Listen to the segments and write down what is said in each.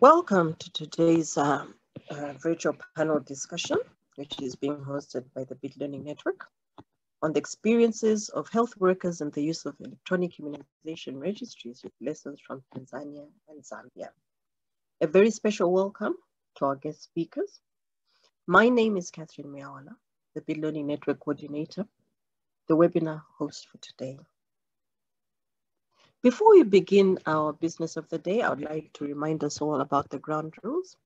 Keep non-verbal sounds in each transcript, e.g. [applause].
Welcome to today's uh, uh, virtual panel discussion, which is being hosted by the BID Learning Network on the experiences of health workers and the use of electronic immunization registries with lessons from Tanzania and Zambia. A very special welcome to our guest speakers. My name is Catherine Miawala, the BID Learning Network coordinator, the webinar host for today. Before we begin our business of the day, I would like to remind us all about the ground rules.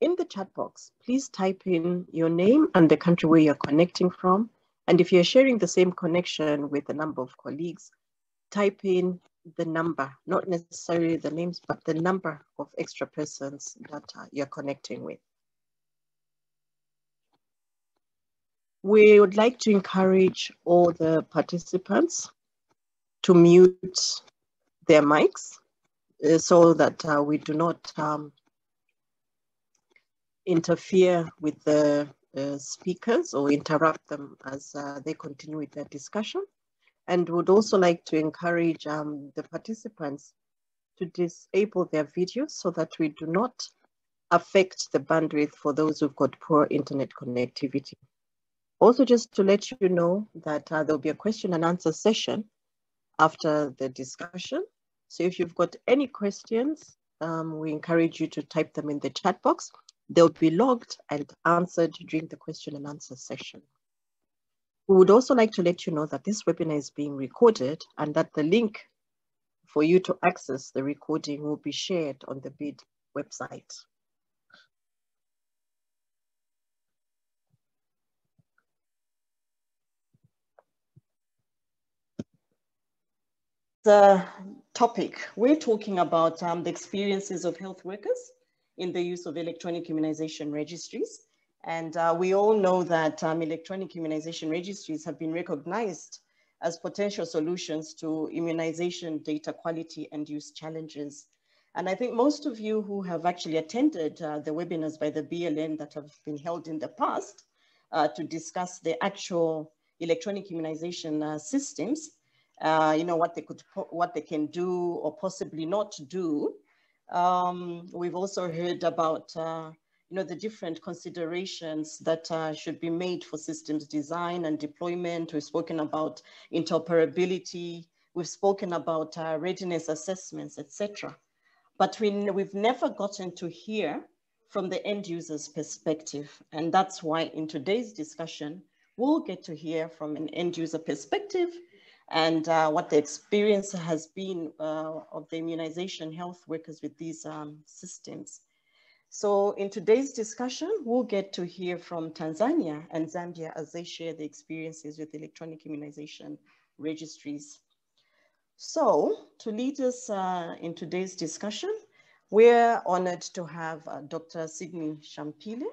In the chat box, please type in your name and the country where you're connecting from. And if you're sharing the same connection with a number of colleagues, type in the number, not necessarily the names, but the number of extra persons that uh, you're connecting with. We would like to encourage all the participants to mute their mics uh, so that uh, we do not um, interfere with the uh, speakers or interrupt them as uh, they continue with their discussion. And would also like to encourage um, the participants to disable their videos so that we do not affect the bandwidth for those who've got poor internet connectivity. Also, just to let you know that uh, there'll be a question and answer session after the discussion. So if you've got any questions, um, we encourage you to type them in the chat box. They'll be logged and answered during the question and answer session. We would also like to let you know that this webinar is being recorded and that the link for you to access the recording will be shared on the BID website. The topic, we're talking about um, the experiences of health workers in the use of electronic immunization registries. And uh, we all know that um, electronic immunization registries have been recognized as potential solutions to immunization data quality and use challenges. And I think most of you who have actually attended uh, the webinars by the BLN that have been held in the past uh, to discuss the actual electronic immunization uh, systems uh, you know, what they could, what they can do or possibly not do. Um, we've also heard about, uh, you know, the different considerations that uh, should be made for systems design and deployment. We've spoken about interoperability. We've spoken about uh, readiness assessments, etc. But we, we've never gotten to hear from the end user's perspective. And that's why in today's discussion, we'll get to hear from an end user perspective and uh, what the experience has been uh, of the immunization health workers with these um, systems. So in today's discussion, we'll get to hear from Tanzania and Zambia as they share the experiences with electronic immunization registries. So to lead us uh, in today's discussion, we're honored to have uh, Dr. Sidney Shampile.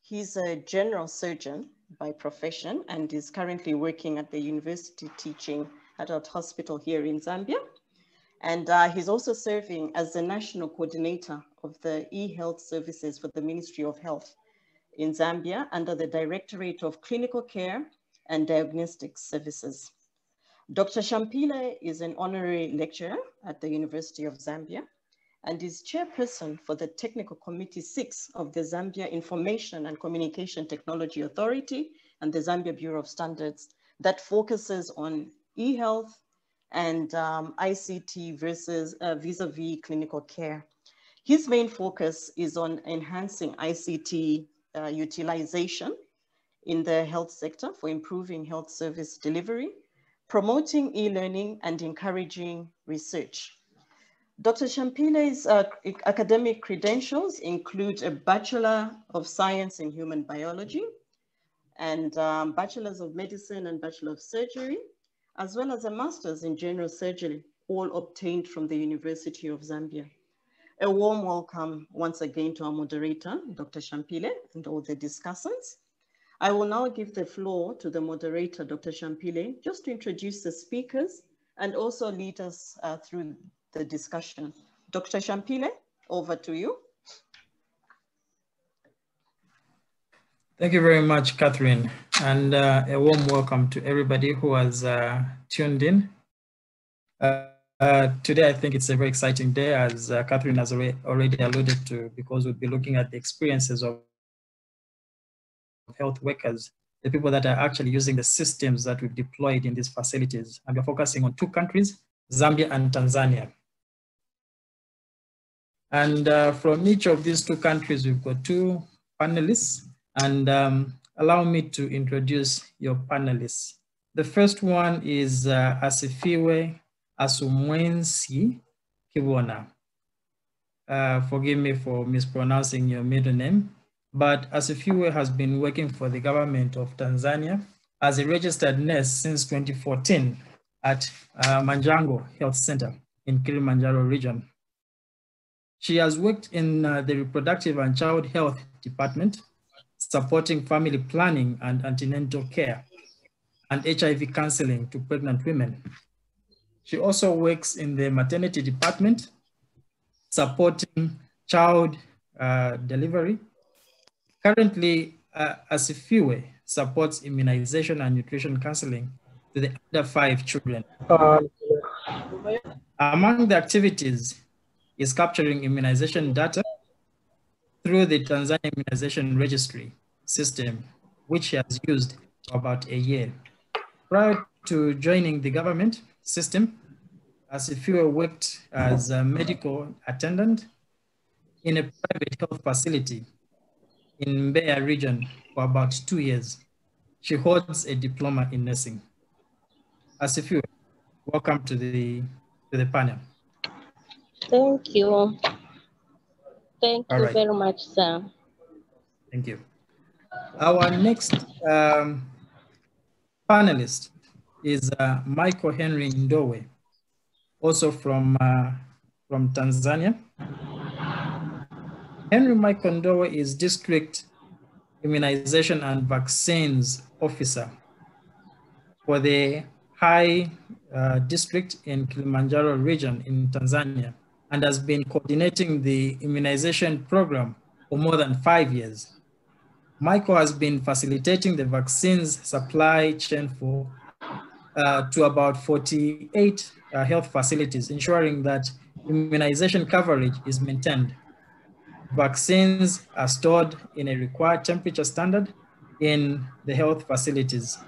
He's a general surgeon by profession and is currently working at the university teaching adult hospital here in Zambia. And uh, he's also serving as the national coordinator of the e-health services for the Ministry of Health in Zambia under the Directorate of Clinical Care and Diagnostic Services. Dr. Shampile is an honorary lecturer at the University of Zambia and is chairperson for the Technical Committee 6 of the Zambia Information and Communication Technology Authority and the Zambia Bureau of Standards that focuses on e-health and um, ICT versus uh, vis-a-vis -vis clinical care. His main focus is on enhancing ICT uh, utilization in the health sector for improving health service delivery, promoting e-learning and encouraging research. Dr. Shampile's uh, academic credentials include a Bachelor of Science in Human Biology and um, Bachelors of Medicine and Bachelor of Surgery, as well as a Master's in General Surgery, all obtained from the University of Zambia. A warm welcome once again to our moderator, Dr. Shampile, and all the discussants. I will now give the floor to the moderator, Dr. Shampile, just to introduce the speakers and also lead us uh, through the discussion. Dr. Shampile, over to you. Thank you very much, Catherine, and uh, a warm welcome to everybody who has uh, tuned in. Uh, Uh, today, I think it's a very exciting day, as uh, Catherine has already, alluded to, because we'll be looking at the experiences of health workers, the people that are actually using the systems that we've deployed in these facilities. And we're focusing on two countries, Zambia and Tanzania. And uh, from each of these two countries, we've got two panelists. And um, allow me to introduce your panelists. The first one is uh, Asifiwe Asumwensi Kibona. Uh, forgive me for mispronouncing your middle name, but Asifiwe has been working for the government of Tanzania as a registered nurse since 2014 at uh, Manjango Health Center in Kilimanjaro region. She has worked in uh, the reproductive and child health department, supporting family planning and antenatal care and HIV counseling to pregnant women. She also works in the maternity department, supporting child uh, delivery. Currently, uh, Asifiwe supports immunization and nutrition counseling to the under five children. Uh, Among the activities is capturing immunization data through the Tanzania Immunization Registry system, which he has used for about a year. Prior to joining the government system, Asifiwe worked as a medical attendant in a private health facility in Mbeya region for about two years. She holds a diploma in nursing. Asifiwe, welcome to the, to the panel. Thank you. Thank All you right. very much, sir. Thank you. Our next um, panelist is uh, Michael Henry Ndowe, also from, uh, from Tanzania. Henry Michael Ndowe is District Immunization and Vaccines Officer for the Hai uh, District in Kilimanjaro region in Tanzania and has been coordinating the immunization program for more than five years. Michael has been facilitating the vaccines supply chain for uh, to about 48 uh, health facilities, ensuring that immunization coverage is maintained. Vaccines are stored in a required temperature standard in the health facilities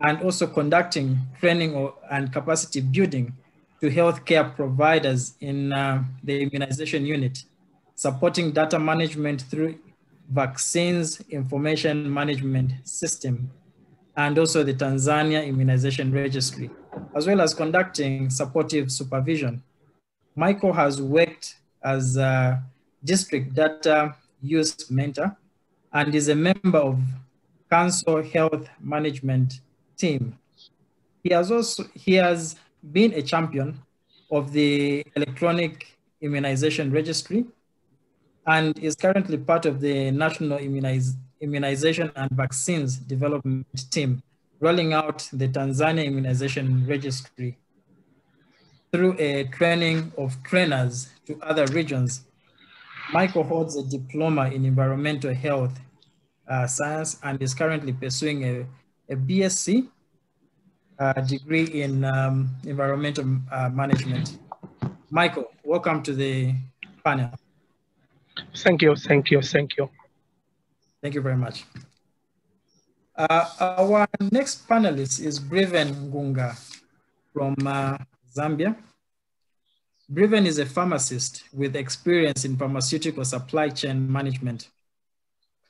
and also conducting training or, and capacity building to healthcare providers in uh, the immunization unit, supporting data management through vaccines information management system, and also the Tanzania Immunization Registry, as well as conducting supportive supervision. Michael has worked as a district data use mentor and is a member of Council Health Management Team. He has also, he has been a champion of the electronic immunization registry and is currently part of the National Immuniz Immunization and Vaccines Development Team, rolling out the Tanzania Immunization Registry through a training of trainers to other regions. Michael holds a diploma in environmental health uh, science and is currently pursuing a, a BSc uh, degree in um, environmental uh, management. Michael, welcome to the panel. Thank you, thank you, thank you. Thank you very much. Uh, our next panelist is Breven Ngunga from uh, Zambia. Breven is a pharmacist with experience in pharmaceutical supply chain management,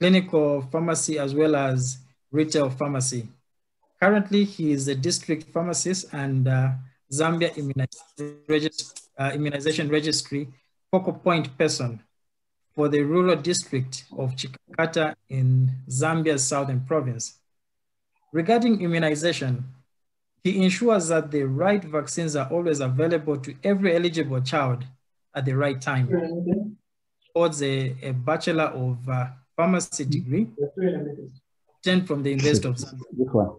clinical pharmacy, as well as retail pharmacy. Currently, he is a district pharmacist and uh, Zambia Regist uh, Immunization Registry focal point person for the rural district of Chikankata in Zambia's southern province. Regarding immunization, he ensures that the right vaccines are always available to every eligible child at the right time. Holds a, a Bachelor of uh, Pharmacy degree obtained from the University of Zambia.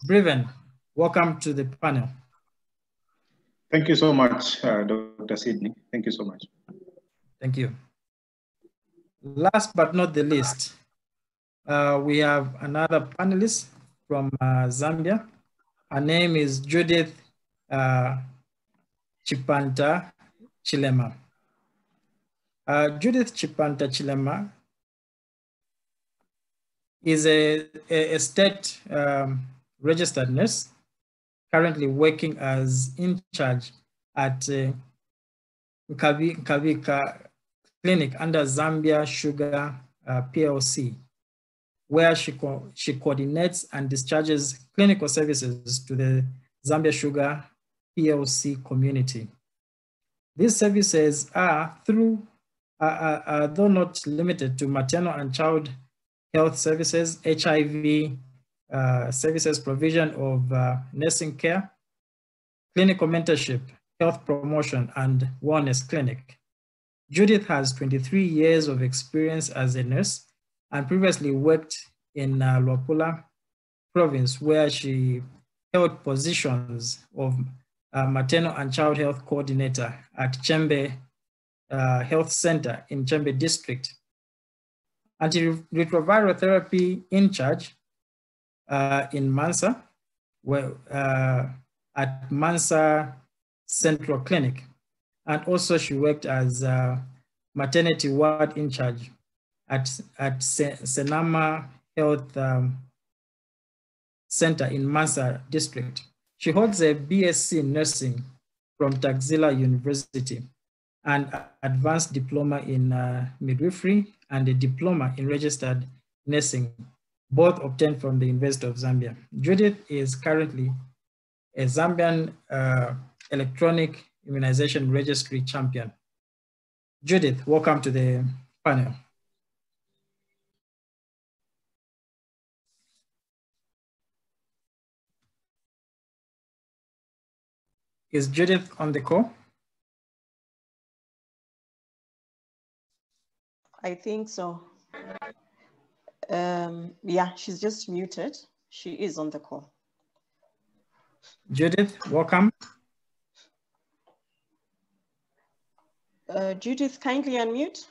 Breven, welcome to the panel. Thank you so much, uh, Dr. Sydney. Thank you so much. Thank you. Last but not the least, uh, we have another panelist from uh, Zambia. Her name is Judith uh, Chipanta Chilema. Uh, Judith Chipanta Chilema is a, a, a state um, registered nurse currently working as in charge at uh, Kavika Clinic under Zambia Sugar uh, PLC, where she, co she coordinates and discharges clinical services to the Zambia Sugar PLC community. These services are through, are, are, though not limited to maternal and child health services, HIV uh, services, provision of uh, nursing care, clinical mentorship, health promotion, and wellness clinic. Judith has 23 years of experience as a nurse and previously worked in uh, Luapula province where she held positions of uh, maternal and child health coordinator at Chembe uh, Health Center in Chembe district. Antiretroviral therapy in charge uh, in Mansa, where, uh, at Mansa Central Clinic. And also she worked as maternity ward in charge at, at Senama Health um, Center in Mansa district. She holds a BSc in nursing from Texila University and advanced diploma in uh, midwifery and a diploma in registered nursing, both obtained from the University of Zambia. Judith is currently a Zambian uh, electronic immunization registry champion. Judith, welcome to the panel. Is Judith on the call? I think so. Um, yeah, she's just muted. She is on the call. Judith, welcome. Uh, Judith, kindly unmute.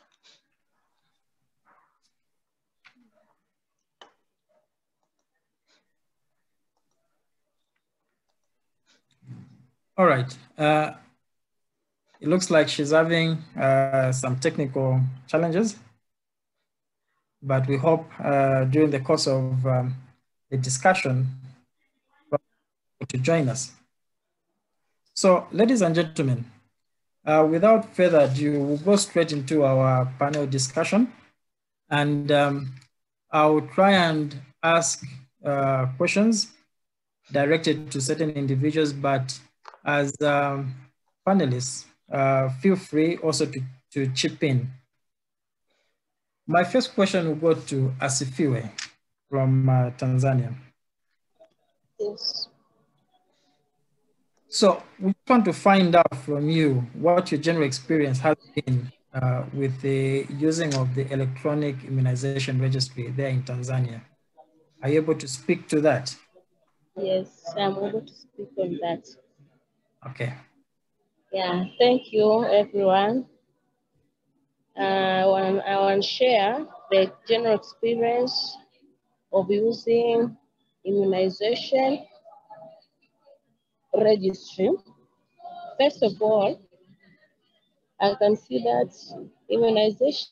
All right. Uh, it looks like she's having uh, some technical challenges, but we hope uh, during the course of um, the discussion to join us. So ladies and gentlemen, uh, without further ado, we'll go straight into our panel discussion. And um, I'll try and ask uh, questions directed to certain individuals, but as um, panelists, uh, feel free also to, to chip in. My first question will go to Asifiwe from uh, Tanzania. Yes. So we want to find out from you what your general experience has been uh, with the using of the electronic immunization registry there in Tanzania. Are you able to speak to that? Yes, I'm able to speak on that. Okay. Yeah, thank you, everyone. I, want, I want to share the general experience of using immunization registry. First of all, I can see that immunization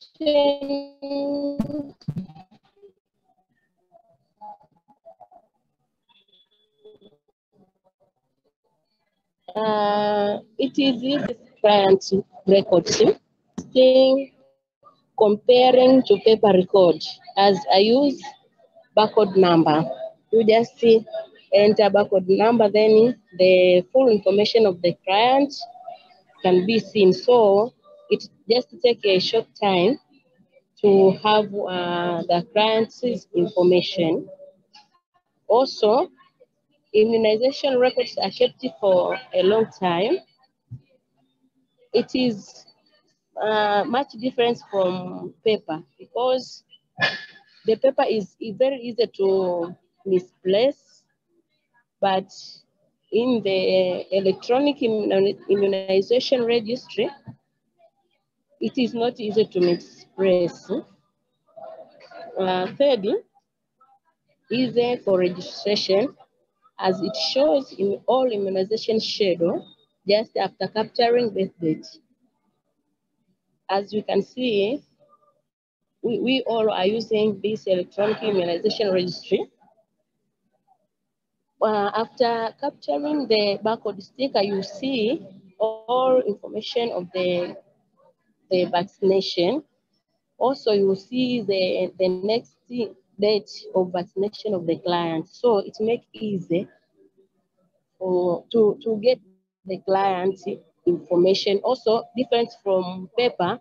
Uh, it is client record thing comparing to paper record as I use barcode number. You just see enter barcode number, then the full information of the client can be seen. So it just take a short time to have uh, the client's information. Also, immunization records are kept for a long time. It is uh, much different from paper because the paper is very easy to misplace, but in the electronic immunization registry, it is not easy to misplace. Uh, thirdly, easy for registration as it shows in all immunization schedule just after capturing birth date. As you can see, we, we all are using this electronic immunization registry. Uh, after capturing the barcode sticker, you see all information of the, the vaccination. Also, you see the, the next date of vaccination of the client. So it makes easy for, to, to get the client information. Also, different from paper,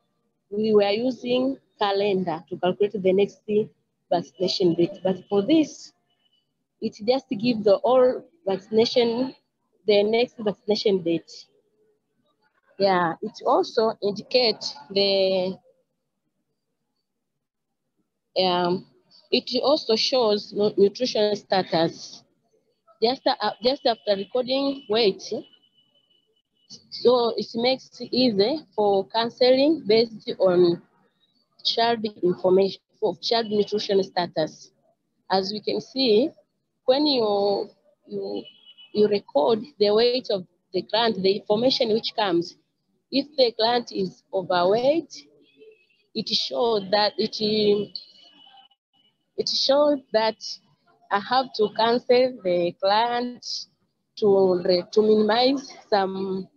we were using calendar to calculate the next vaccination date. But for this, it just gives the all vaccination, the next vaccination date. Yeah, it also indicates the, um, it also shows nutrition status. Just, uh, just after recording weight, so it makes it easy for counseling based on child information, for child nutrition status. As we can see, when you, you, you record the weight of the client, the information which comes, if the client is overweight, it shows that it, it shows that I have to cancel the client to, to minimize some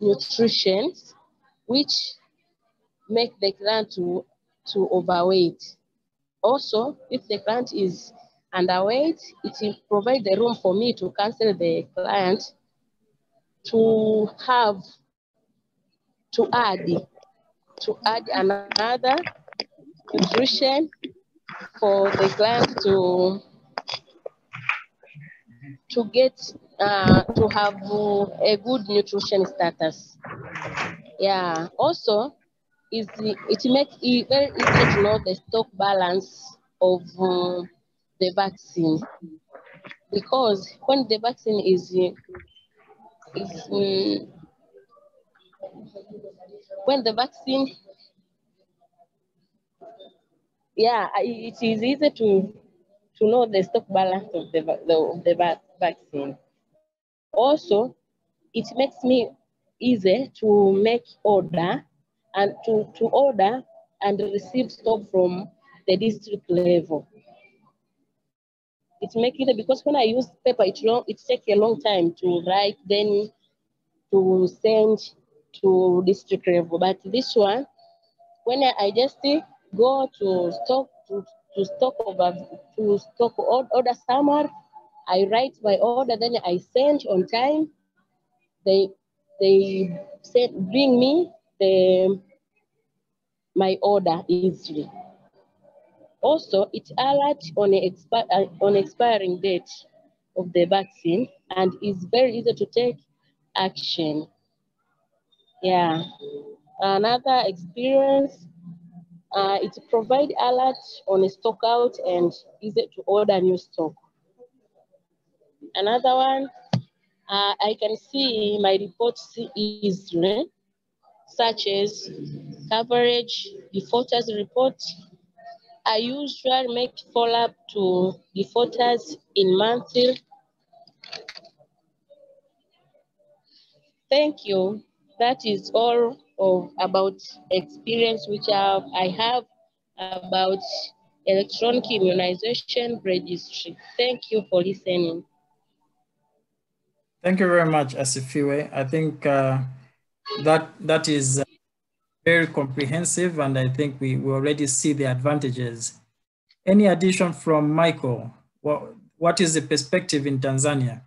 nutrition, which make the client to, to overweight. Also, if the client is underweight, it provides the room for me to cancel the client to have, to add, to add another nutrition for the client to, to get, uh, to have a good nutrition status. Yeah, also, is it makes it very easy to know the stock balance of uh, the vaccine. Because when the vaccine is is um, when the vaccine yeah it is easy to to know the stock balance of the, the, of the vaccine also it makes me easy to make order and to, to order and receive stock from the district level. It makes it because when I use paper, it long it takes a long time to write, then to send to district level. But this one, when I just go to stock to, to stock over to stock order somewhere, I write my order, then I send on time. They they send bring me the my order easily. Also, it alerts on, expi uh, on expiring date of the vaccine and is very easy to take action. Yeah. Another experience, uh, it provide alert on a stock out and easy to order new stock. Another one, uh, I can see my reports easily, such as coverage, defaulters report, I usually make follow-up to defaulters in monthly. Thank you. That is all of about experience which I have, I have about electronic immunization registry. Thank you for listening. Thank you very much, Asifiwe. I think uh, that that is very comprehensive, and I think we, we already see the advantages. Any addition from Michael? What, what is the perspective in Tanzania?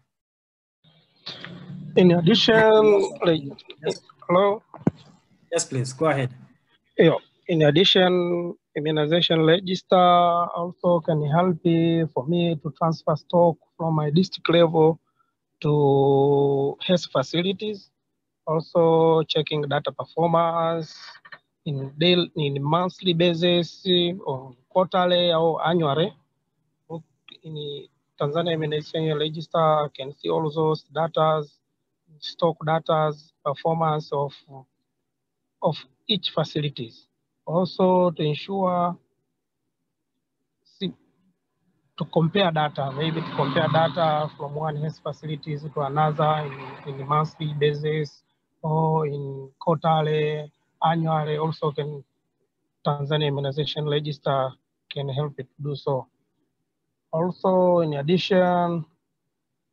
In addition, like, yes. hello? Yes, please, go ahead. Yeah. In addition, immunization register also can help for me to transfer stock from my district level to health facilities also checking data performance in daily, in monthly basis or quarterly or annually. In Tanzania Immunization Register can see all those data, stock data, performance of, of each facilities. Also to ensure to compare data, maybe to compare data from one health facilities to another in, in monthly basis or in quarterly, annually, also can Tanzania Immunization Register can help it do so. Also, in addition,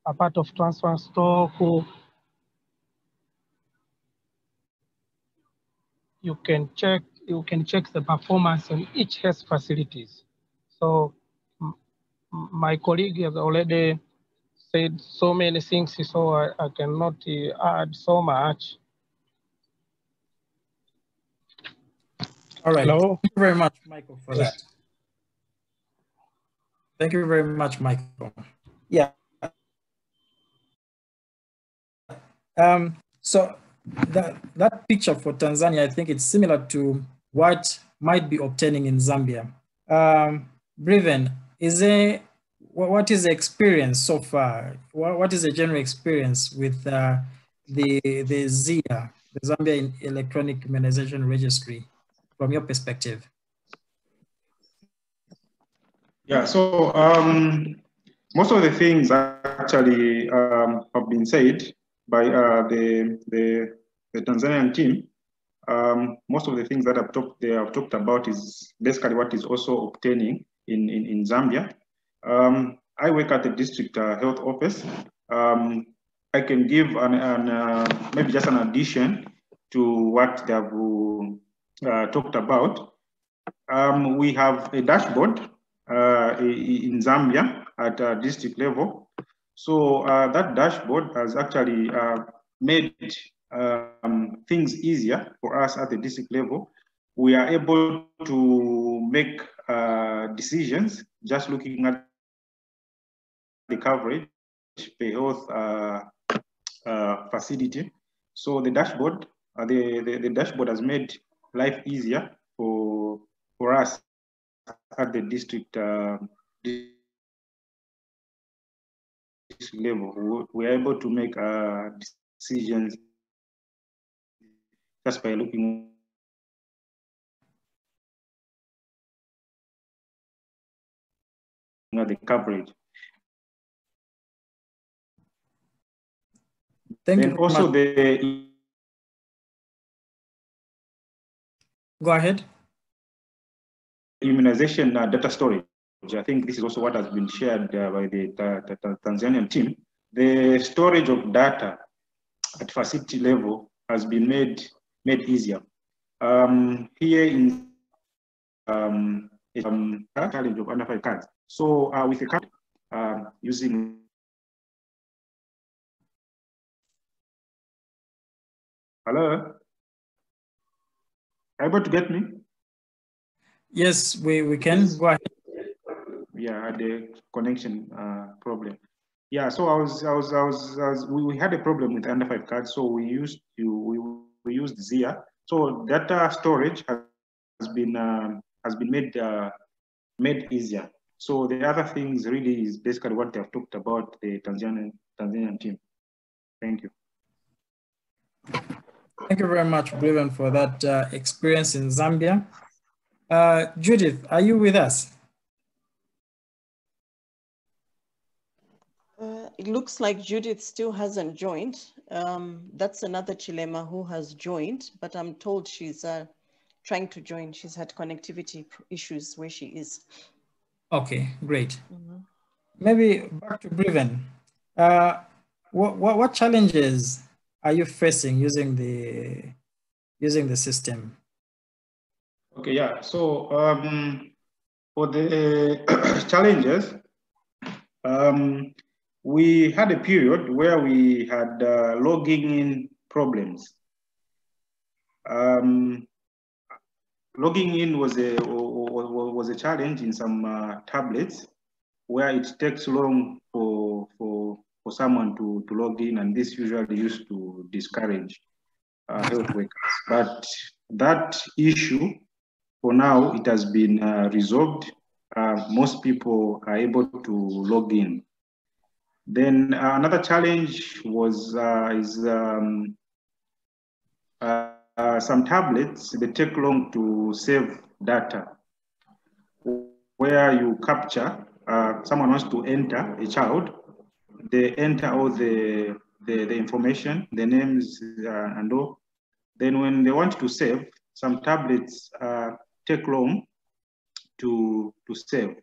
a part of transfer stock, you can check you can check the performance on each health facilities. So my colleague has already said so many things, so I, I cannot uh, add so much. All right. Hello? Thank you very much, Michael, for Yes. that. Thank you very much, Michael. Yeah. Um, so that, that picture for Tanzania, I think it's similar to what might be obtaining in Zambia. Um, Breven, is there, wha- what is the experience so far? What, what is the general experience with uh, the, the ZIA, the Zambia Electronic Immunization Registry, from your perspective? Yeah, so um, most of the things actually um, have been said by uh, the, the, the Tanzanian team. Um, most of the things that I've talked, they have talked about is basically what is also obtaining in, in, in Zambia. Um, I work at the district uh, health office. Um, I can give an, an uh, maybe just an addition to what they have uh, talked about. Um, we have a dashboard uh, in Zambia at uh, district level. So uh, that dashboard has actually made um, things easier for us at the district level. We are able to make uh, decisions just looking at the coverage per health uh, uh, facility. So the dashboard, uh, the, the, the dashboard has made life easier for, for us at the district, uh, district level. We are able to make decisions just by looking at the coverage. Thank Then you also much. the Go ahead. immunization uh, data storage. I think this is also what has been shared uh, by the Ta- Ta- Ta- Tanzanian team. The storage of data at facility level has been made made easier. Um, here in um, um, challenge of under five cards. So uh, with a card uh, using hello, able to get me? Yes, we, we can. Go ahead. yeah, I had a connection uh, problem. Yeah, so I was, I was, I was, I was we, we had a problem with under five cards, so we used to, we, we used Zia. So data storage has been um, has been made uh, made easier. So the other things really is basically what they've talked about the Tanzanian Tanzanian team. Thank you. Thank you very much, Breven, for that uh, experience in Zambia. Uh, Judith, are you with us? Uh, it looks like Judith still hasn't joined. Um, that's another Chilema who has joined, but I'm told she's uh, trying to join. She's had connectivity issues where she is. Okay, great. Maybe back to Breven. Uh, what, what, what challenges are you facing using the using the system? Okay, yeah. So um, for the [coughs] challenges, um, we had a period where we had uh, logging in problems. Um, logging in was a was a challenge in some uh, tablets where it takes long for for for someone to to log in, and this usually used to discourage uh, health workers. But that issue, for now, it has been uh, resolved. Uh, most people are able to log in. Then uh, another challenge was uh, is um, uh, some tablets they take long to save data, where you capture uh, someone wants to enter a child, they enter all the, the, the information, the names uh, and all. Then when they want to save, some tablets uh, take long to, to save.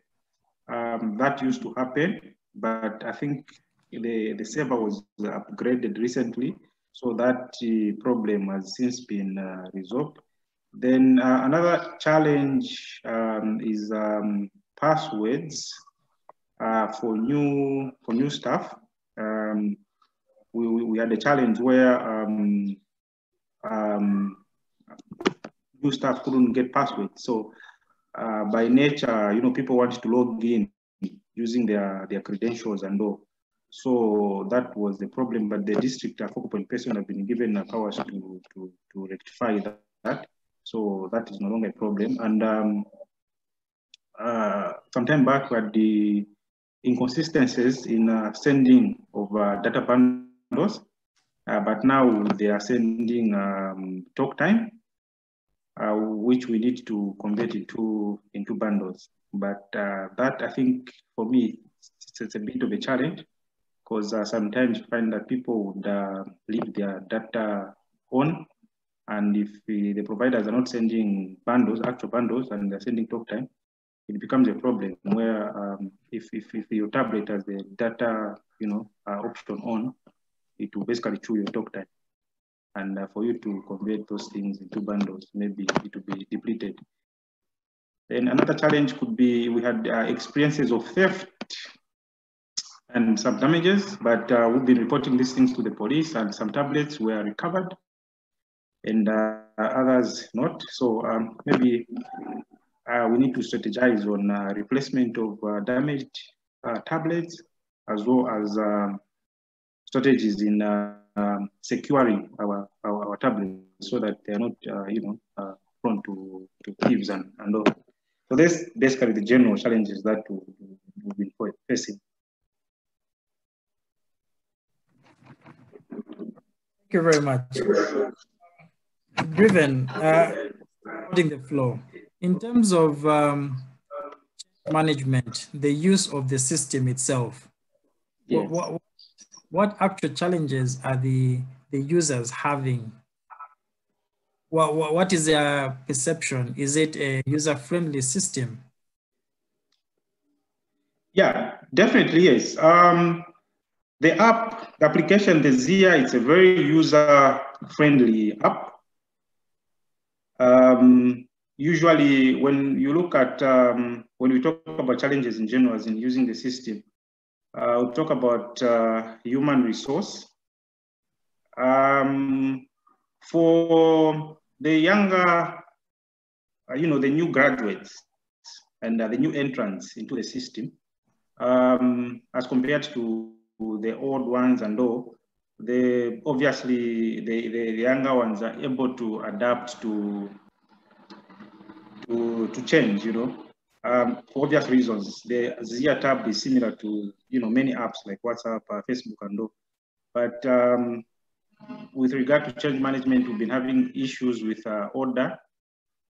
Um, that used to happen, but I think the, the server was upgraded recently, so that uh, problem has since been uh, resolved. Then uh, another challenge um, is um, passwords uh, for new for new staff. Um, we, we had a challenge where um, um, new staff couldn't get passwords. So uh, by nature, you know, people want to log in using their, their credentials and all. So that was the problem, but the district focal point person have been given powers to, to, to rectify that, that. So that is no longer a problem. And um, uh, sometime back, we had the inconsistencies in uh, sending of uh, data bundles, uh, but now they are sending um, talk time, uh, which we need to convert into, into bundles. But uh, that, I think, for me, it's, it's, a bit of a challenge because sometimes you find that people would leave their data on and if the, the providers are not sending bundles, actual bundles, and they're sending talk time, it becomes a problem where um, if, if, if your tablet has the data, you know, uh, option on, it will basically chew your talk time. And uh, for you to convert those things into bundles, maybe it will be depleted. Then another challenge could be we had uh, experiences of theft and some damages, but uh, we've been reporting these things to the police and some tablets were recovered and uh, others not. So um, maybe uh, we need to strategize on uh, replacement of uh, damaged uh, tablets as well as um, strategies in um, securing our, our, our, tablets so that they are not, you know, prone to, to thieves and, and all. So that's basically the general challenges that we've been facing. You very much. Breven, uh, the flow. In terms of um, management, the use of the system itself, yes. what, what, what actual challenges are the, the users having? What, what, what is their perception? Is it a user-friendly system? Yeah, definitely yes. Um, the app, the application, the Zia, it's a very user-friendly app. Um, usually when you look at, um, when we talk about challenges in general in using the system, uh, we talk about uh, human resource. Um, for the younger, uh, you know, the new graduates and uh, the new entrants into the system, um, as compared to the old ones and all, the obviously the, the, younger ones are able to adapt to to, to change, you know, um, for obvious reasons. The Zia tab is similar to, you know, many apps like WhatsApp, uh, Facebook, and all. But um, with regard to change management, we've been having issues with uh, order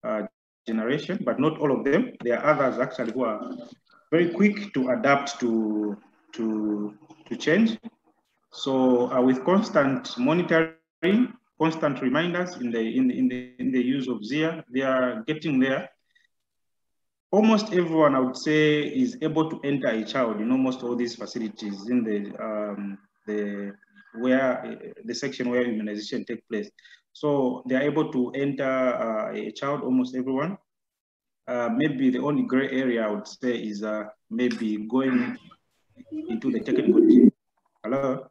uh, generation, but not all of them. There are others actually who are very quick to adapt to, to, to change. So uh, with constant monitoring, constant reminders in the in, in the in the use of Zia. They are getting there. Almost everyone, I would say, is able to enter a child in almost all these facilities in the um, the where the section where immunization takes place. So they are able to enter uh, a child, almost everyone. Uh, maybe the only gray area I would say is uh, maybe going into the technical. Hello.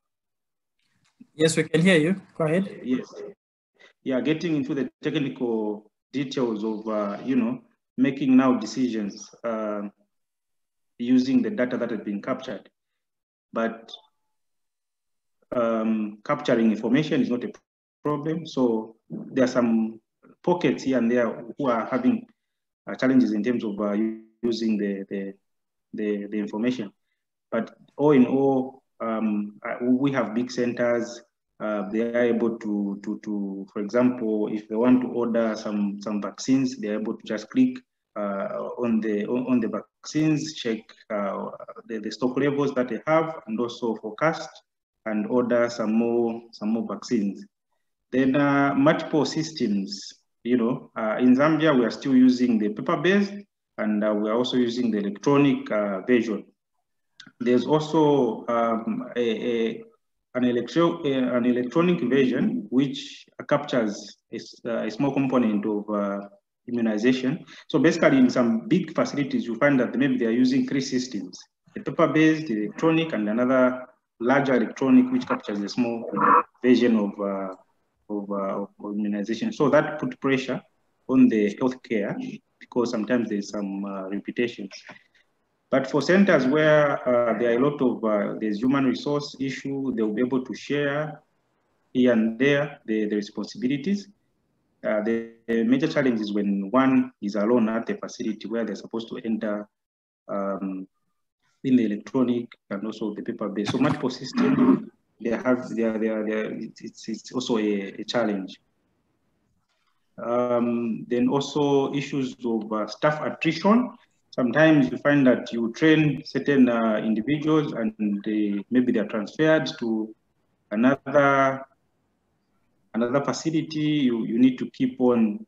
Yes, we can hear you. Go ahead. Yes. Yeah, getting into the technical details of, uh, you know, making now decisions uh, using the data that has been captured. But um, capturing information is not a problem. So there are some pockets here and there who are having uh, challenges in terms of uh, using the, the, the, the, information. But all in all, um, we have big centers uh, they are able to, to, to, for example, if they want to order some, some vaccines, they're able to just click uh, on the on, the vaccines, check uh, the, the stock levels that they have, and also forecast and order some more some more vaccines. Then uh, multiple systems. You know, uh, in Zambia we are still using the paper-based, and uh, we are also using the electronic version. There's also um, a, a, an, electro, an electronic version which captures a, a small component of uh, immunization. So basically in some big facilities, you find that maybe they are using three systems, a paper-based, electronic, and another larger electronic which captures a small version of, uh, of, uh, of, immunization. So that put pressure on the healthcare because sometimes there's some uh, repetition. But for centers where uh, there are a lot of, uh, there's human resource issue, they'll be able to share here and there the, the responsibilities. Uh, the, the, major challenge is when one is alone at the facility where they're supposed to enter um, in the electronic and also the paper-based. So multiple systems, they have, they are, they are, they are it's, it's also a, a challenge. Um, then also issues of uh, staff attrition. Sometimes you find that you train certain uh, individuals and they, maybe they're transferred to another another facility. You, you need to keep on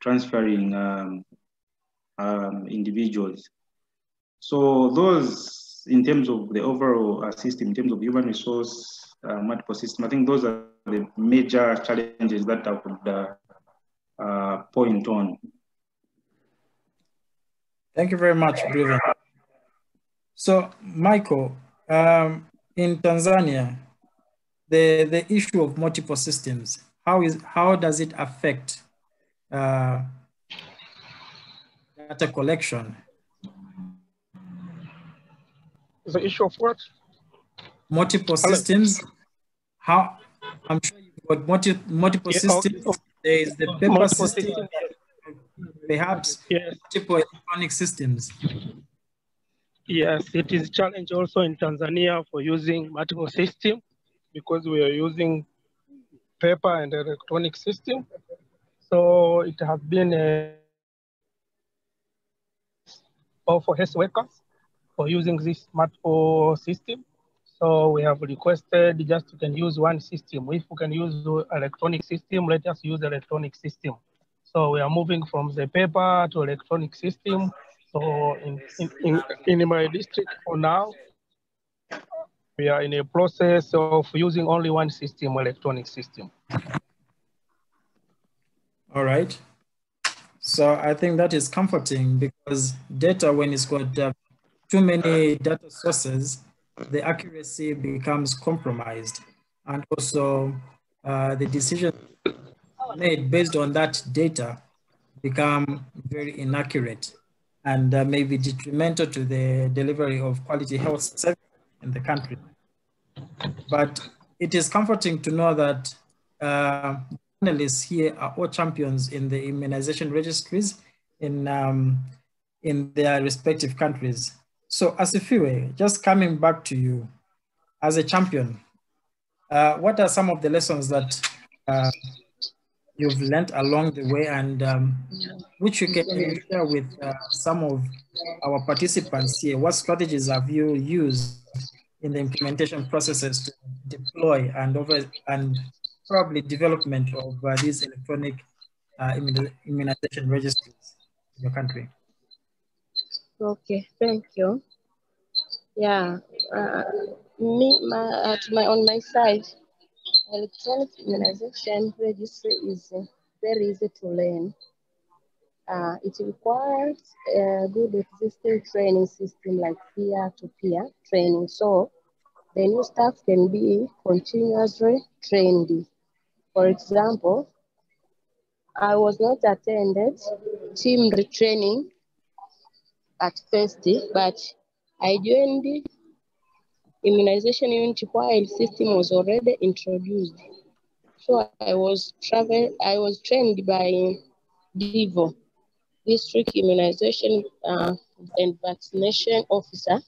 transferring um, um, individuals. So those, in terms of the overall uh, system, in terms of human resource uh, multiple system, I think those are the major challenges that I would uh, uh, point on. Thank you very much, Breven. So, Michael, um, in Tanzania, the, the issue of multiple systems, how, is, how does it affect uh, data collection? The issue of what? Multiple Hello. systems. How, I'm sure you've got multi, multiple yeah, systems. There is the paper system, systems. Perhaps yes. multiple electronic systems. Yes, it is a challenge also in Tanzania for using multiple system because we are using paper and electronic system. So it has been a for health workers for using this multiple system. So we have requested just you can use one system. If we can use electronic system, let us use electronic system. So we are moving from the paper to electronic system. So in, in, in, in my district for now, we are in a process of using only one system, electronic system. All right. So I think that is comforting because data, when it's got uh, too many data sources, the accuracy becomes compromised. And also uh, the decision made based on that data become very inaccurate and uh, may be detrimental to the delivery of quality health services in the country. But it is comforting to know that uh, here are all champions in the immunization registries in, um, in their respective countries. So Asifiwe, just coming back to you as a champion, uh, what are some of the lessons that uh, you've learned along the way and um, which you can share with uh, some of our participants here? What strategies have you used in the implementation processes to deploy and over and probably development of uh, these electronic uh, immunization registries in your country? Okay, thank you. Yeah, uh, me, my, at my, on my side, electronic immunization registry is uh, very easy to learn. Uh, it requires a good existing training system like peer-to-peer -peer training. So the new staff can be continuously trained. For example, I was not attended team retraining at first, but I joined immunization unit while system was already introduced. So I was travel, I was trained by DIVO, District Immunization uh, and Vaccination Officer.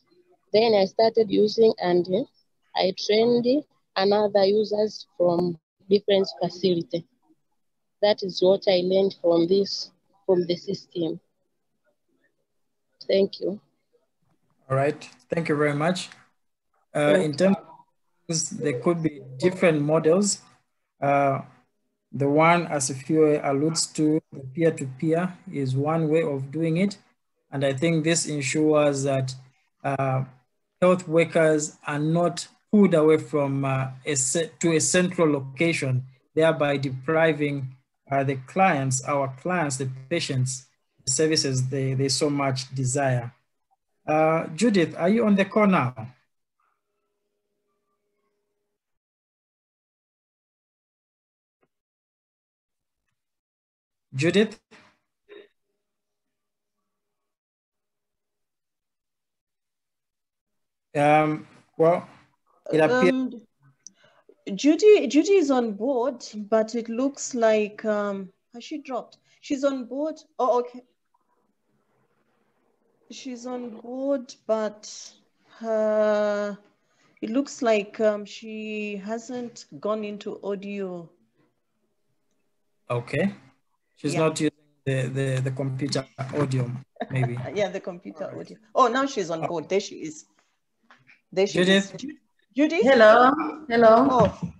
Then I started using and I trained another users from different facility. That is what I learned from this, from the system. Thank you. All right, thank you very much. Uh, in terms of, there could be different models. Uh, the one, Asifiwe alludes to, the peer-to-peer -peer is one way of doing it. And I think this ensures that uh, health workers are not pulled away from uh, a to a central location, thereby depriving uh, the clients, our clients, the patients, the services they, they so much desire. Uh, Judith, are you on the call now? Judith? Um, well, it appears. Um, Judy, Judy is on board, but it looks like, um, has she dropped? She's on board. Oh, okay. She's on board, but her, it looks like um, she hasn't gone into audio. Okay. She's yeah. not using the, the, the computer audio, maybe. [laughs] yeah, the computer right. audio. Oh, now she's on board. There she is. There she Judith. is. Judy? Hello. Hello. Oh,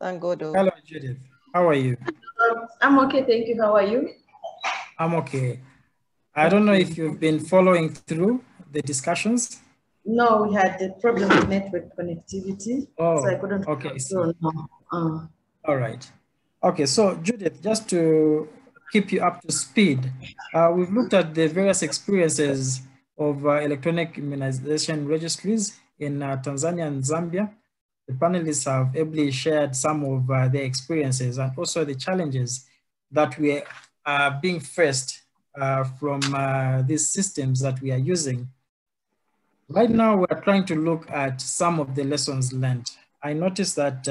thank God. Oh. Hello, Judith. How are you? I'm okay, thank you. How are you? I'm okay. I don't know if you've been following through the discussions. No, we had a problem with network connectivity. Oh, so I couldn't. Okay. So, no. Uh. All right. Okay, so Judith, just to keep you up to speed, uh, we've looked at the various experiences of uh, electronic immunization registries in uh, Tanzania and Zambia. The panelists have ably shared some of uh, their experiences and also the challenges that we are being faced uh, from uh, these systems that we are using. Right now, we're trying to look at some of the lessons learned. I noticed that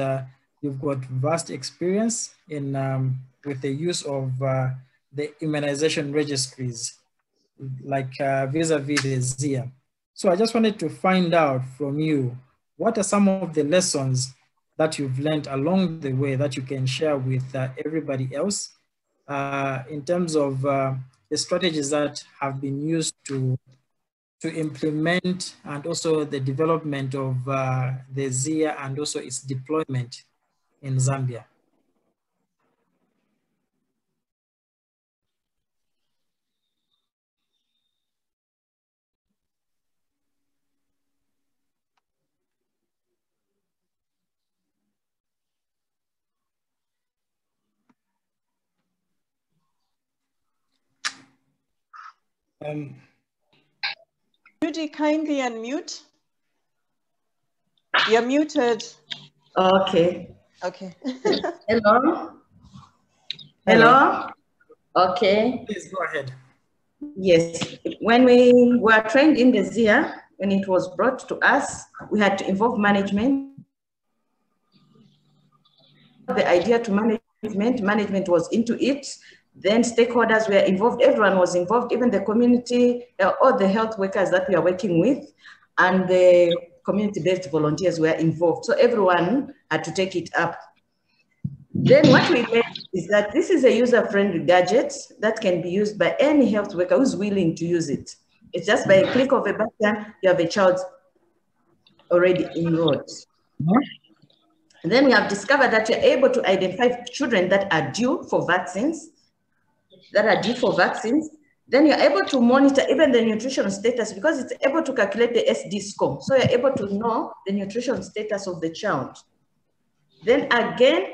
you've got vast experience in um, with the use of uh, the immunization registries, like vis-a-vis -vis the ZEIR. So I just wanted to find out from you, what are some of the lessons that you've learned along the way that you can share with uh, everybody else uh, in terms of uh, the strategies that have been used to, to implement and also the development of uh, the ZEIR and also its deployment in Zambia? Um, Judy, kindly unmute. You're muted. Okay. Okay. [laughs] Hello? Hello? Okay. Please go ahead. Yes. When we were trained in the ZEIR, when it was brought to us, we had to involve management. The idea to management, management was into it. Then stakeholders were involved, everyone was involved, even the community, uh, all the health workers that we are working with, and the community-based volunteers were involved. So everyone had to take it up. Then what we learned is that this is a user-friendly gadget that can be used by any health worker who's willing to use it. It's just by a click of a button, you have a child already enrolled. Then we have discovered that you're able to identify children that are due for vaccines that are due for vaccines, then you're able to monitor even the nutrition status because it's able to calculate the SD score. So you're able to know the nutrition status of the child. Then again,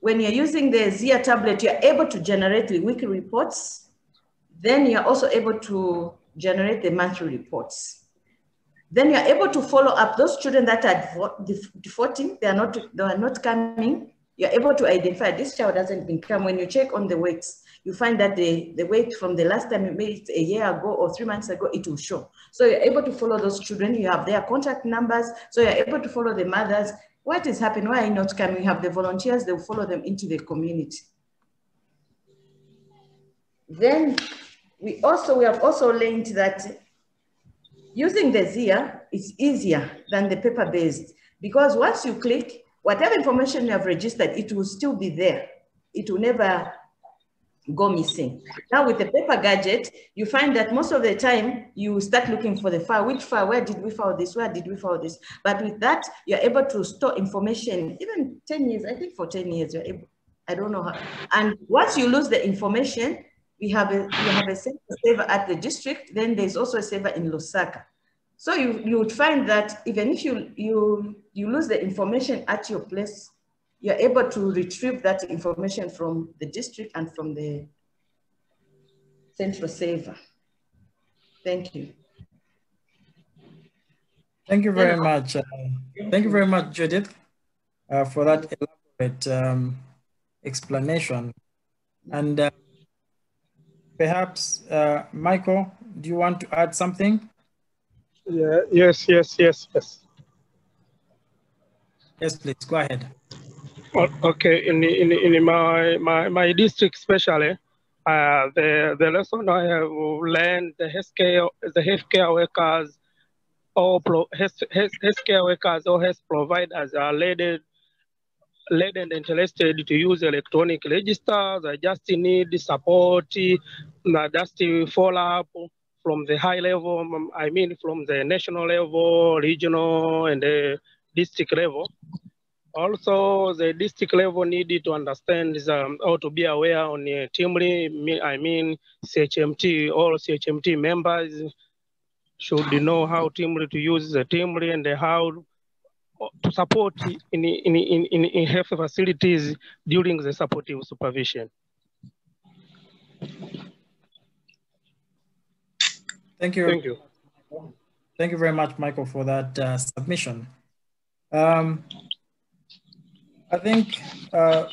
when you're using the ZEIR tablet, you're able to generate the weekly reports. Then you're also able to generate the monthly reports. Then you're able to follow up those children that are defaulting, they are not, they are not coming. You're able to identify this child hasn't been come. When you check on the weights, you find that the, the weight from the last time you made it a year ago or three months ago, it will show. So you're able to follow those children. You have their contact numbers. So you're able to follow the mothers. What is happening? Why are you not coming? You have the volunteers, they'll follow them into the community. Then we also, we have also learned that using the ZEIR is easier than the paper-based because once you click, whatever information you have registered, it will still be there. It will never go missing. Now with the paper gadget, you find that most of the time you start looking for the file, which file, where did we file this, where did we file this? But with that, you're able to store information, even 10 years, I think for 10 years, you're able, I don't know how. And once you lose the information, we have a, we have a server at the district, then there's also a server in Lusaka. So you, you would find that even if you, you, you lose the information at your place, you're able to retrieve that information from the district and from the central server. Thank you. Thank you very much. Uh, thank you very much, Judith, uh, for that elaborate um, explanation. And uh, perhaps, uh, Michael, do you want to add something? Yeah, yes, yes, yes, yes. Yes, please, go ahead. Okay, in in in my my my district especially, uh, the the lesson I have learned the healthcare the healthcare workers or pro, health, healthcare workers or health providers are led led and interested to use electronic registers. I just need support, uh, just follow up from the high level. Um, I mean, from the national level, regional, and the district level also, the district level needed to understand um, or to be aware on uh, TImR, I mean CHMT, all CHMT members should know how TImR to use the TImR and how to support in, in, in, in health facilities during the supportive supervision. Thank you. Thank you. Thank you very much, Michael, for that uh, submission. Um, I think uh,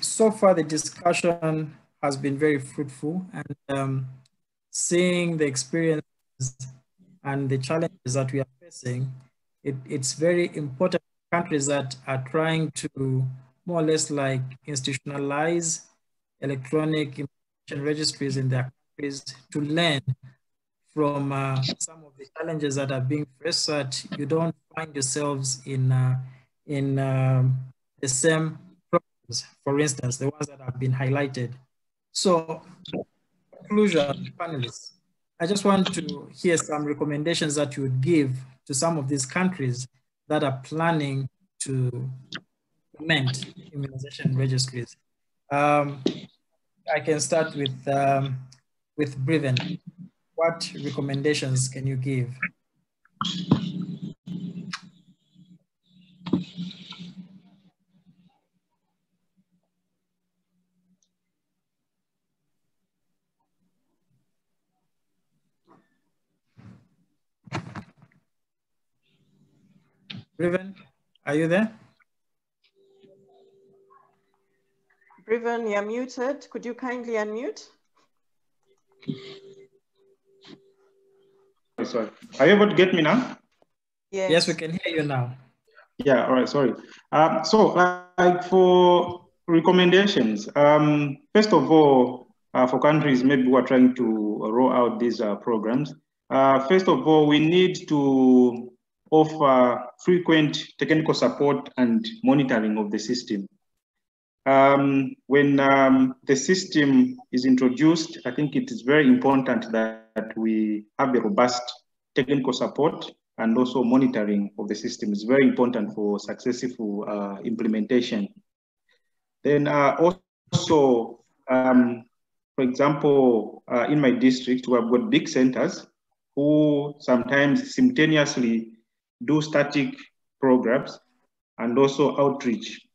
so far the discussion has been very fruitful and um, seeing the experiences and the challenges that we are facing, it, it's very important countries that are trying to more or less like institutionalize electronic information registries in their countries to learn from uh, some of the challenges that are being faced so that you don't find yourselves in, uh, in um, the same problems, for instance, the ones that have been highlighted. So, conclusion, panelists, I just want to hear some recommendations that you would give to some of these countries that are planning to implement immunization registries. Um, I can start with, um, with Breven. What recommendations can you give? Breven, are you there? Breven, you're muted. Could you kindly unmute? Sorry. Are you able to get me now? Yes, yes we can hear you now. Yeah, all right, sorry. Um, so like for recommendations, um, first of all, uh, for countries maybe who are trying to roll out these uh, programs, uh, first of all, we need to offer frequent technical support and monitoring of the system. Um, when um, the system is introduced, I think it is very important that we have a robust technical support and also monitoring of the system is very important for successful uh, implementation. Then uh, also, um, for example, uh, in my district, we have got big centers who sometimes simultaneously do static programs and also outreach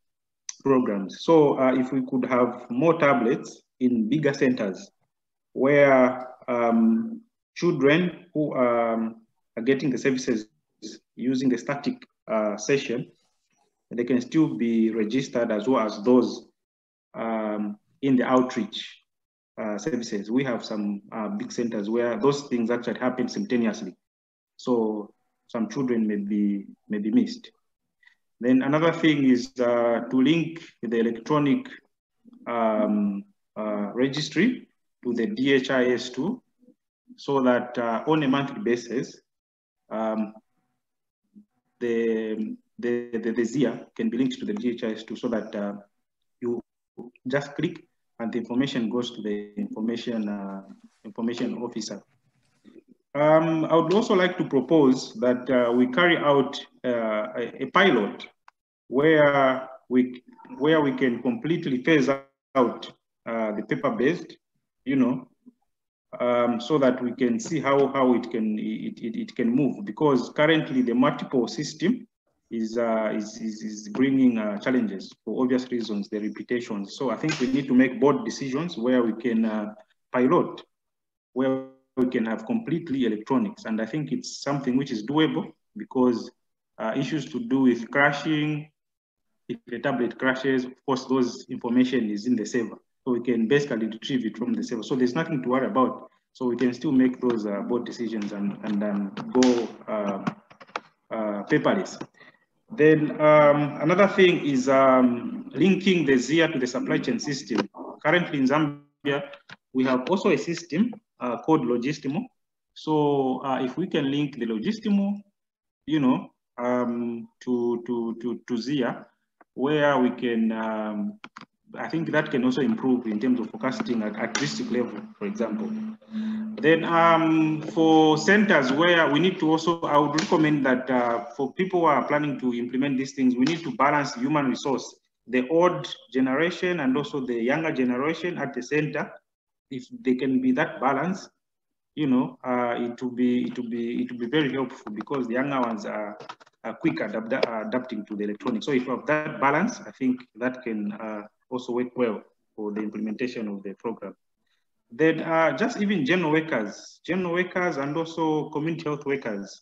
programs. So uh, if we could have more tablets in bigger centers where um, children who um, are getting the services using the static uh, session, they can still be registered as well as those um, in the outreach uh, services. We have some uh, big centers where those things actually happen simultaneously. So some children may be, may be missed. Then another thing is uh, to link the electronic um, uh, registry to the DHIS2 so that uh, on a monthly basis, um, the, the, the, the ZEIR can be linked to the DHIS2 so that uh, you just click and the information goes to the information uh, information officer. Um, I would also like to propose that uh, we carry out uh, a, a, pilot where we where we can completely phase out uh, the paper-based, you know, um, so that we can see how how it can it, it, it can move because currently the multiple system is uh, is, is, is bringing uh, challenges for obvious reasons, the reputations. So I think we need to make board decisions where we can uh, pilot, where we can have completely electronics. And I think it's something which is doable because uh, issues to do with crashing, if the tablet crashes, of course, those information is in the server. So we can basically retrieve it from the server. So there's nothing to worry about. So we can still make those uh, board decisions and, and then go uh, uh, paperless. Then um, another thing is um, linking the ZEIR to the supply chain system. Currently in Zambia, we have also a system called Logistimo. So uh, if we can link the Logistimo, you know, um, to, to, to, to ZEIR, where we can, um, I think that can also improve in terms of forecasting at, at district level, for example. Then um, for centers where we need to also, I would recommend that uh, for people who are planning to implement these things, we need to balance human resource, the old generation and also the younger generation at the center. If they can be that balance, you know, uh, it will be it will be it will be very helpful because the younger ones are, are quick at adapting to the electronics. So if you have that balance, I think that can uh, also work well for the implementation of the program. Then uh, just even general workers, general workers and also community health workers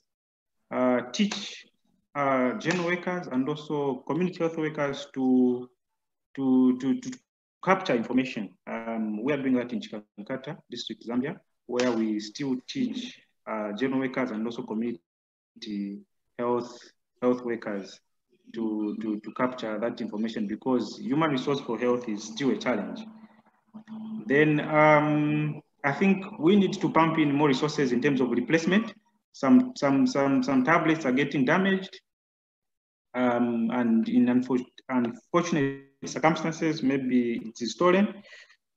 uh, teach uh, general workers and also community health workers to, to, to, to capture information. Um, we are doing that in Chikankata, district Zambia, where we still teach uh, general workers and also community health health workers to, to, to capture that information because human resource for health is still a challenge. Then um, I think we need to pump in more resources in terms of replacement. Some, some, some, some tablets are getting damaged. Um, and in unfortunate circumstances, maybe it's stolen.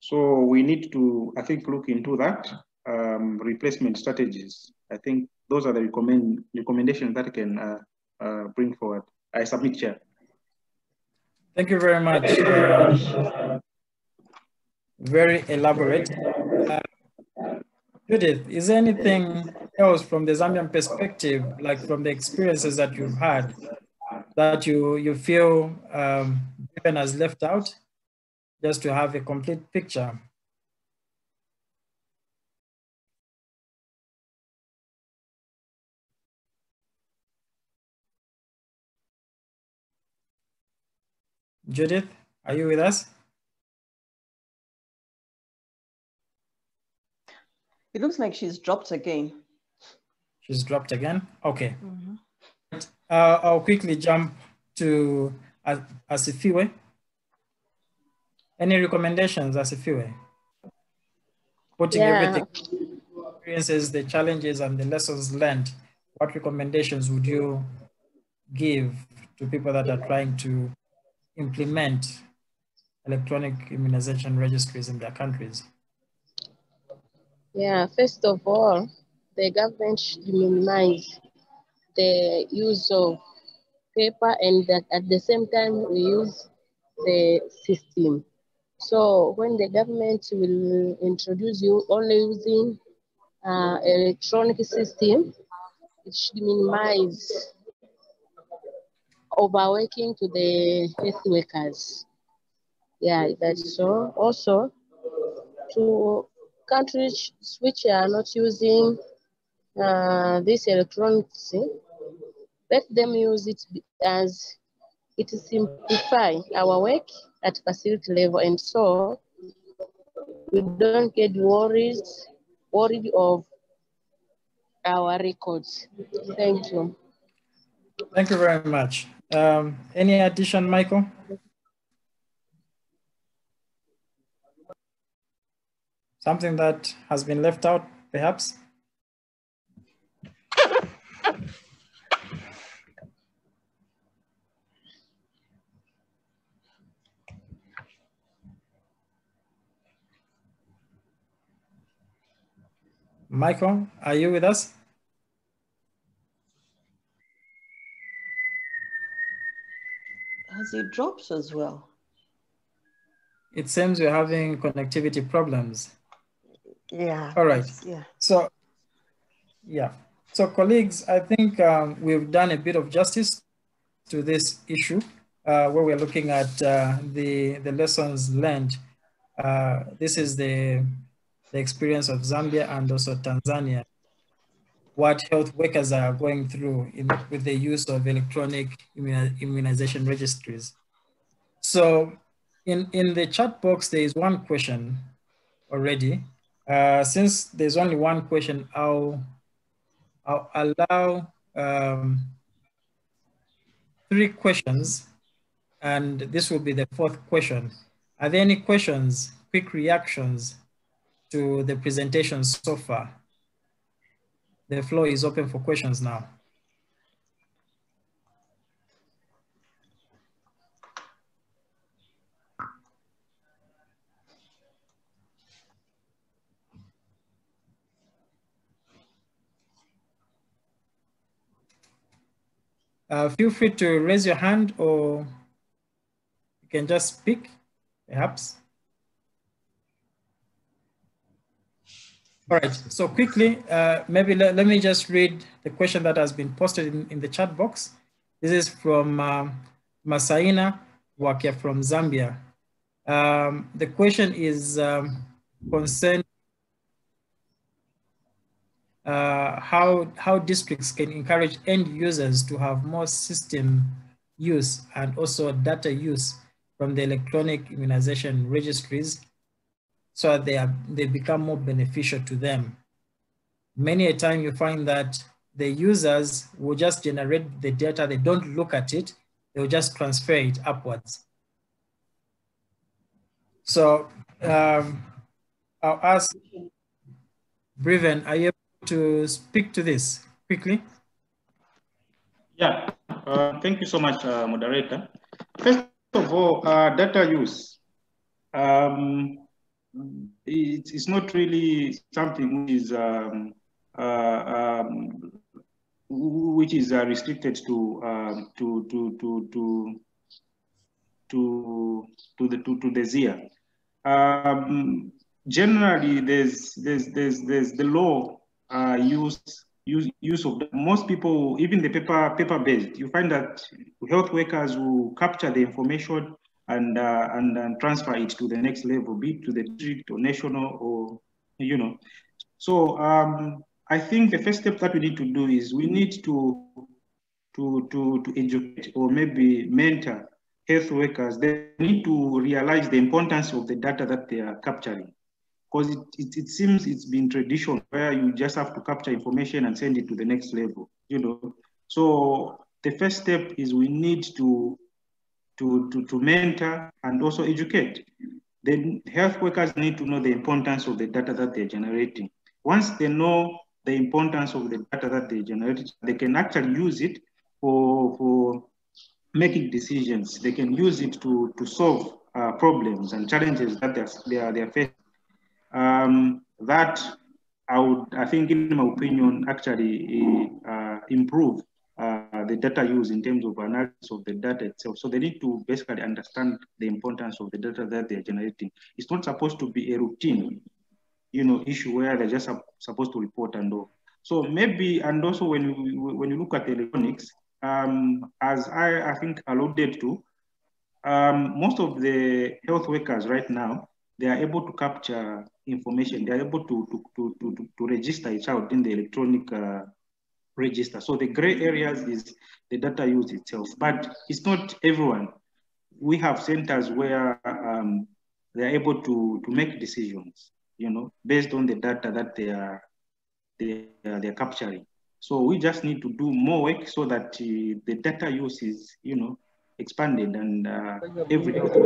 So we need to, I think, look into that um, replacement strategies. I think those are the recommend, recommendations that I can uh, uh, bring forward. I submit, Chair. Thank you very much very elaborate. Judith, is there anything else from the Zambian perspective, like from the experiences that you've had, that you, you feel um, given has left out, just to have a complete picture? Judith, are you with us? It looks like she's dropped again. She's dropped again? Okay. Mm -hmm. uh, I'll quickly jump to Asifiwe. Any recommendations, as a few Asifiwe? Putting yeah. everything, experiences, the challenges and the lessons learned, what recommendations would you give to people that are trying to implement electronic immunization registries in their countries? Yeah, first of all, the government should minimize the use of paper and that at the same time we use the system. So when the government will introduce you only using uh, electronic system, it should minimize overworking to the health workers. Yeah, that's so. Also, to countries which are not using uh, this electronics, let them use it as it simplify our work at facility level and so we don't get worried, worried of our records. Thank you. Thank you very much. Um, any addition, Michael? Something that has been left out, perhaps? Michael, are you with us? Has he dropped as well? It seems we're having connectivity problems. Yeah. All right. Yeah. So, yeah. So colleagues, I think um, we've done a bit of justice to this issue uh, where we're looking at uh, the, the lessons learned. Uh, this is the, the experience of Zambia and also Tanzania, what health workers are going through in, with the use of electronic immunization registries. So in, in the chat box, there is one question already. Uh, since there's only one question, I'll, I'll allow um, three questions, and this will be the fourth question. Are there any questions, quick reactions to the presentation so far? The floor is open for questions now. Uh, feel free to raise your hand or you can just speak, perhaps. All right, so quickly, uh, maybe let, let, me just read the question that has been posted in, in the chat box. This is from um, Masaina Wakia from Zambia. Um, the question is um, concerned uh, how, how districts can encourage end users to have more system use and also data use from the electronic immunization registries so they, are, they become more beneficial to them. Many a time you find that the users will just generate the data, they don't look at it, they'll just transfer it upwards. So um, I'll ask Breven, are you able to speak to this quickly? Yeah, uh, thank you so much, uh, moderator. First of all, uh, data use. Um, it, it's not really something which is um, uh, um, which is uh, restricted to, um, to to to to to to the to, to the ZEIR. Um, generally, there's there's there's there's the law uh, use use use of most people, even the paper paper based. You find that health workers will capture the information and, uh, and transfer it to the next level, be it to the district or national or you know. So um, I think the first step that we need to do is we need to to to to educate or maybe mentor health workers. They need to realize the importance of the data that they are capturing because it, it, it, seems it's been traditional where you just have to capture information and send it to the next level, you know. So the first step is we need to, to, to, to mentor and also educate. The health workers need to know the importance of the data that they're generating. Once they know the importance of the data that they generate, they can actually use it for, for making decisions. They can use it to, to solve uh, problems and challenges that they're, they are, they are facing um, that I would, I think, in my opinion, actually uh, improve uh, the data use in terms of analysis of the data itself. So they need to basically understand the importance of the data that they're generating. It's not supposed to be a routine, you know, issue where they're just supposed to report and all. So maybe, and also when you, when you look at electronics, um, as I, I think alluded to, um, most of the health workers right now, they are able to capture information. They are able to, to, to, to, to register a child in the electronic uh, register. So the gray areas is the data use itself, but it's not everyone. We have centers where um, they are able to, to make decisions, you know, based on the data that they are, they are, they are capturing. So we just need to do more work so that uh, the data use is, you know, expanded and uh, every health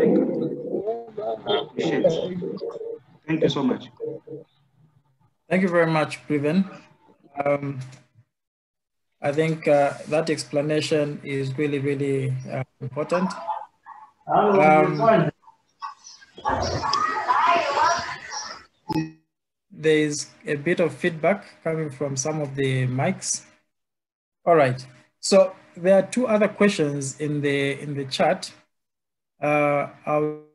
appreciates. Thank you so much. Thank you very much, Breven. Um, I think uh, that explanation is really, really uh, important. Um, there is a bit of feedback coming from some of the mics. All right, so there are two other questions in the in the chat. Uh, I'll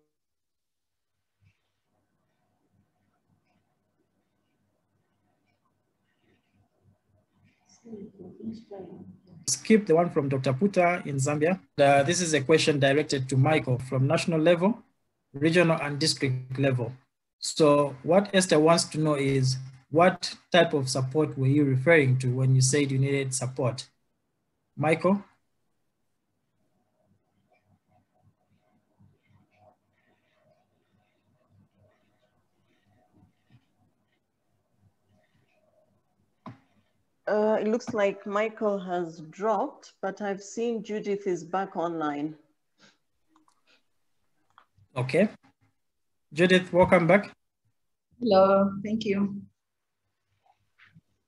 skip the one from Dr. Puta in Zambia. Uh, this is a question directed to Michael from national level, regional and district level. So what Esther wants to know is what type of support were you referring to when you said you needed support? Michael? Uh, it looks like Michael has dropped, but I've seen Judith is back online. Okay. Judith, welcome back. Hello, thank you.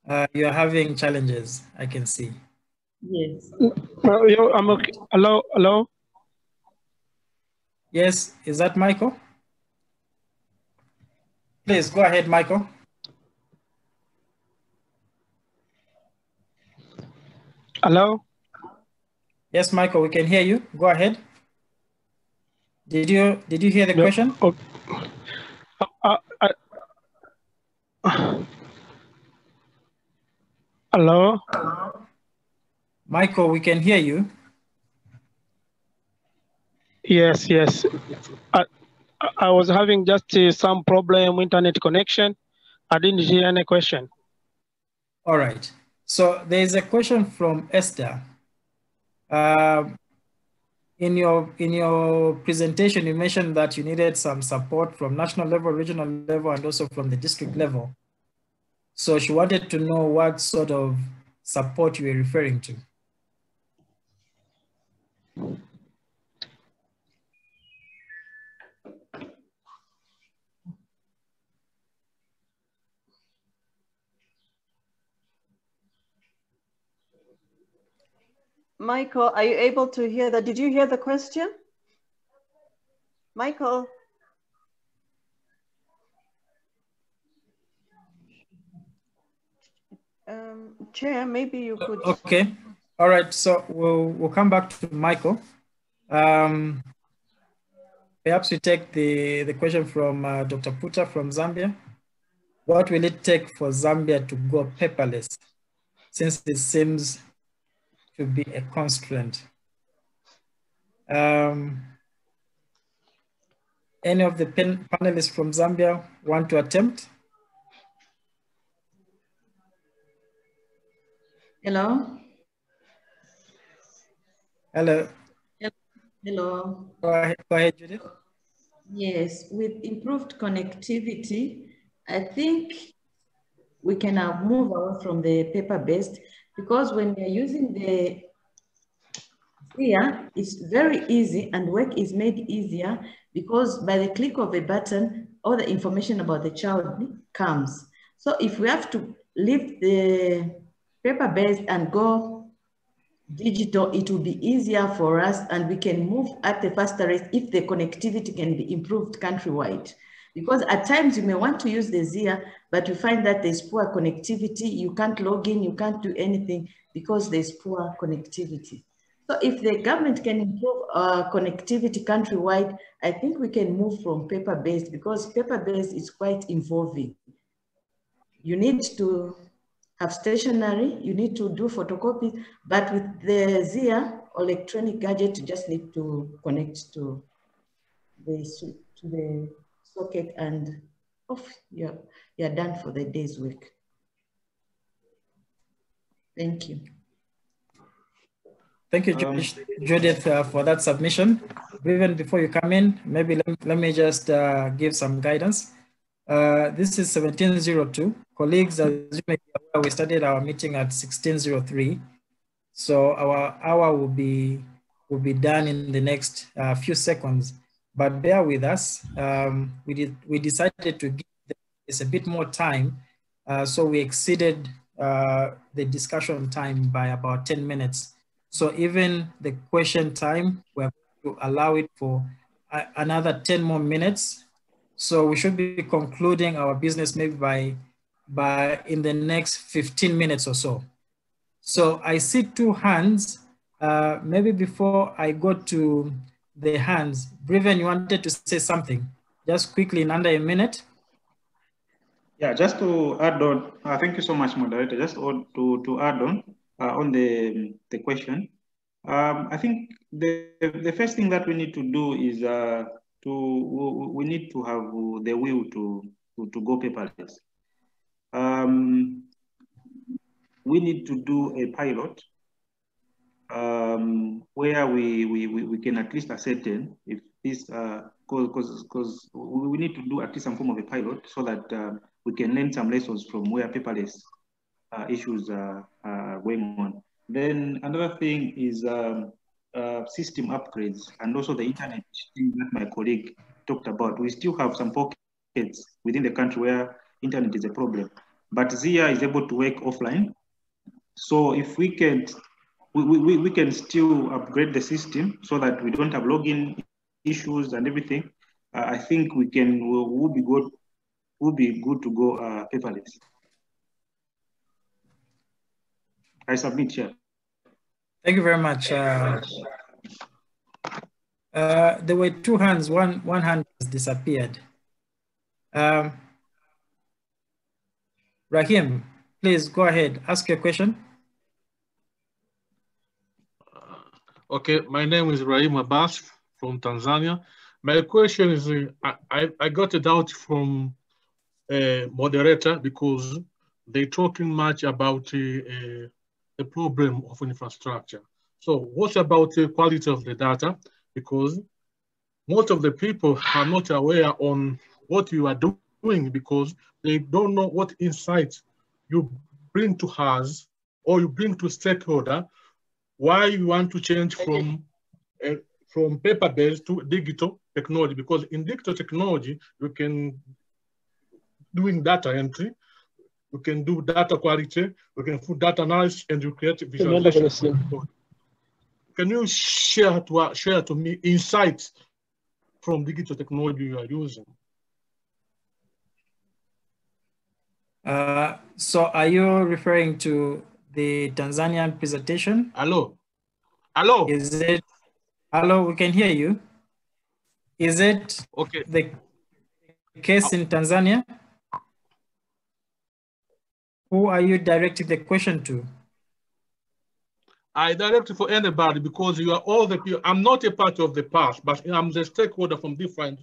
Uh, you're having challenges, I can see. Yes. Uh, yo, I'm okay. Hello, hello. Yes, is that Michael? Please go ahead, Michael. Hello. Yes, Michael, we can hear you. Go ahead. Did you did you hear the No, question? okay. Uh, uh, uh, hello. Michael, we can hear you. Yes, yes. I, I was having just uh, some problem internet connection. I didn't hear any question. All right. So there is a question from Esther. Um, in your in your presentation, you mentioned that you needed some support from national level, regional level, and also from the district level. So she wanted to know what sort of support you were referring to. Michael, are you able to hear that? Did you hear the question? Michael? Um, Chair, maybe you could. Okay. All right. So we'll we'll come back to Michael. Um, perhaps we take the the question from uh, Dr. Puta from Zambia. What will it take for Zambia to go paperless, since it seems to be a constraint? Um, any of the pen panelists from Zambia want to attempt? Hello. Hello. Hello. Go ahead, go ahead Judith. Yes, with improved connectivity, I think we can move away from the paper-based because when you're using the here, it's very easy and work is made easier because by the click of a button, all the information about the child comes. So if we have to leave the paper-based and go digital, it will be easier for us and we can move at a faster rate if the connectivity can be improved countrywide. Because at times you may want to use the ZEIR, but you find that there's poor connectivity, you can't log in, you can't do anything because there's poor connectivity. So if the government can improve uh, connectivity countrywide, I think we can move from paper-based because paper-based is quite involving. You need to have stationery, you need to do photocopy, but with the ZEIR electronic gadget, you just need to connect to the, to the socket and off, you're, you're done for the day's work. Thank you. Thank you, Um, Judith, uh, for that submission. Even before you come in, maybe let, let me just uh, give some guidance. Uh, this is 1702. Colleagues, as you may be aware, we started our meeting at 1603. So our hour will be, will be done in the next uh, few seconds, but bear with us. Um, we, did, we decided to give this a bit more time. Uh, so we exceeded uh, the discussion time by about 10 minutes. So even the question time, we're going to allow it for another 10 more minutes. So we should be concluding our business maybe by by in the next 15 minutes or so. So I see two hands. Uh, maybe before I go to the hands, Breven, you wanted to say something, just quickly in under a minute. Yeah, just to add on, uh, thank you so much, moderator. Just to, to add on uh, on the, the question, um, I think the, the first thing that we need to do is uh, to we need to have the will to to, to go paperless. Um, we need to do a pilot um, where we, we, we can at least ascertain if this, because uh, because we need to do at least some form of a pilot so that uh, we can learn some lessons from where paperless uh, issues are, are, going on. Then another thing is um, uh, system upgrades and also the internet thing that my colleague talked about. We still have some pockets within the country where internet is a problem, but ZEIR is able to work offline so if we can, we, we, we can still upgrade the system so that we don't have login issues and everything. Uh, I think we can, we'll, we'll, be good, we'll be good to go uh, paperless. I submit here. Thank you very much. Uh, uh, there were two hands, one, one hand has disappeared. Um, Rahim, Please go ahead, ask your question. Uh, okay, my name is Rahim Abbas from Tanzania. My question is, I, I got a doubt from a moderator because they're talking much about uh, the problem of infrastructure. So what about the quality of the data? Because most of the people are not aware on what you are doing because they don't know what insights you bring to us or you bring to stakeholder why you want to change from uh, from paper-based to digital technology? Because in digital technology you can doing data entry you can do data quality you can put data analysis and you create visualization. can you share to share to me insights from digital technology you are using? Uh, so are you referring to the Tanzanian presentation? Hello. Hello. Is it, hello, we can hear you. Is it okay. the case in Tanzania? Who are you directing the question to? I direct for anybody because you are all the people. I'm not a part of the past, but I'm the stakeholder from different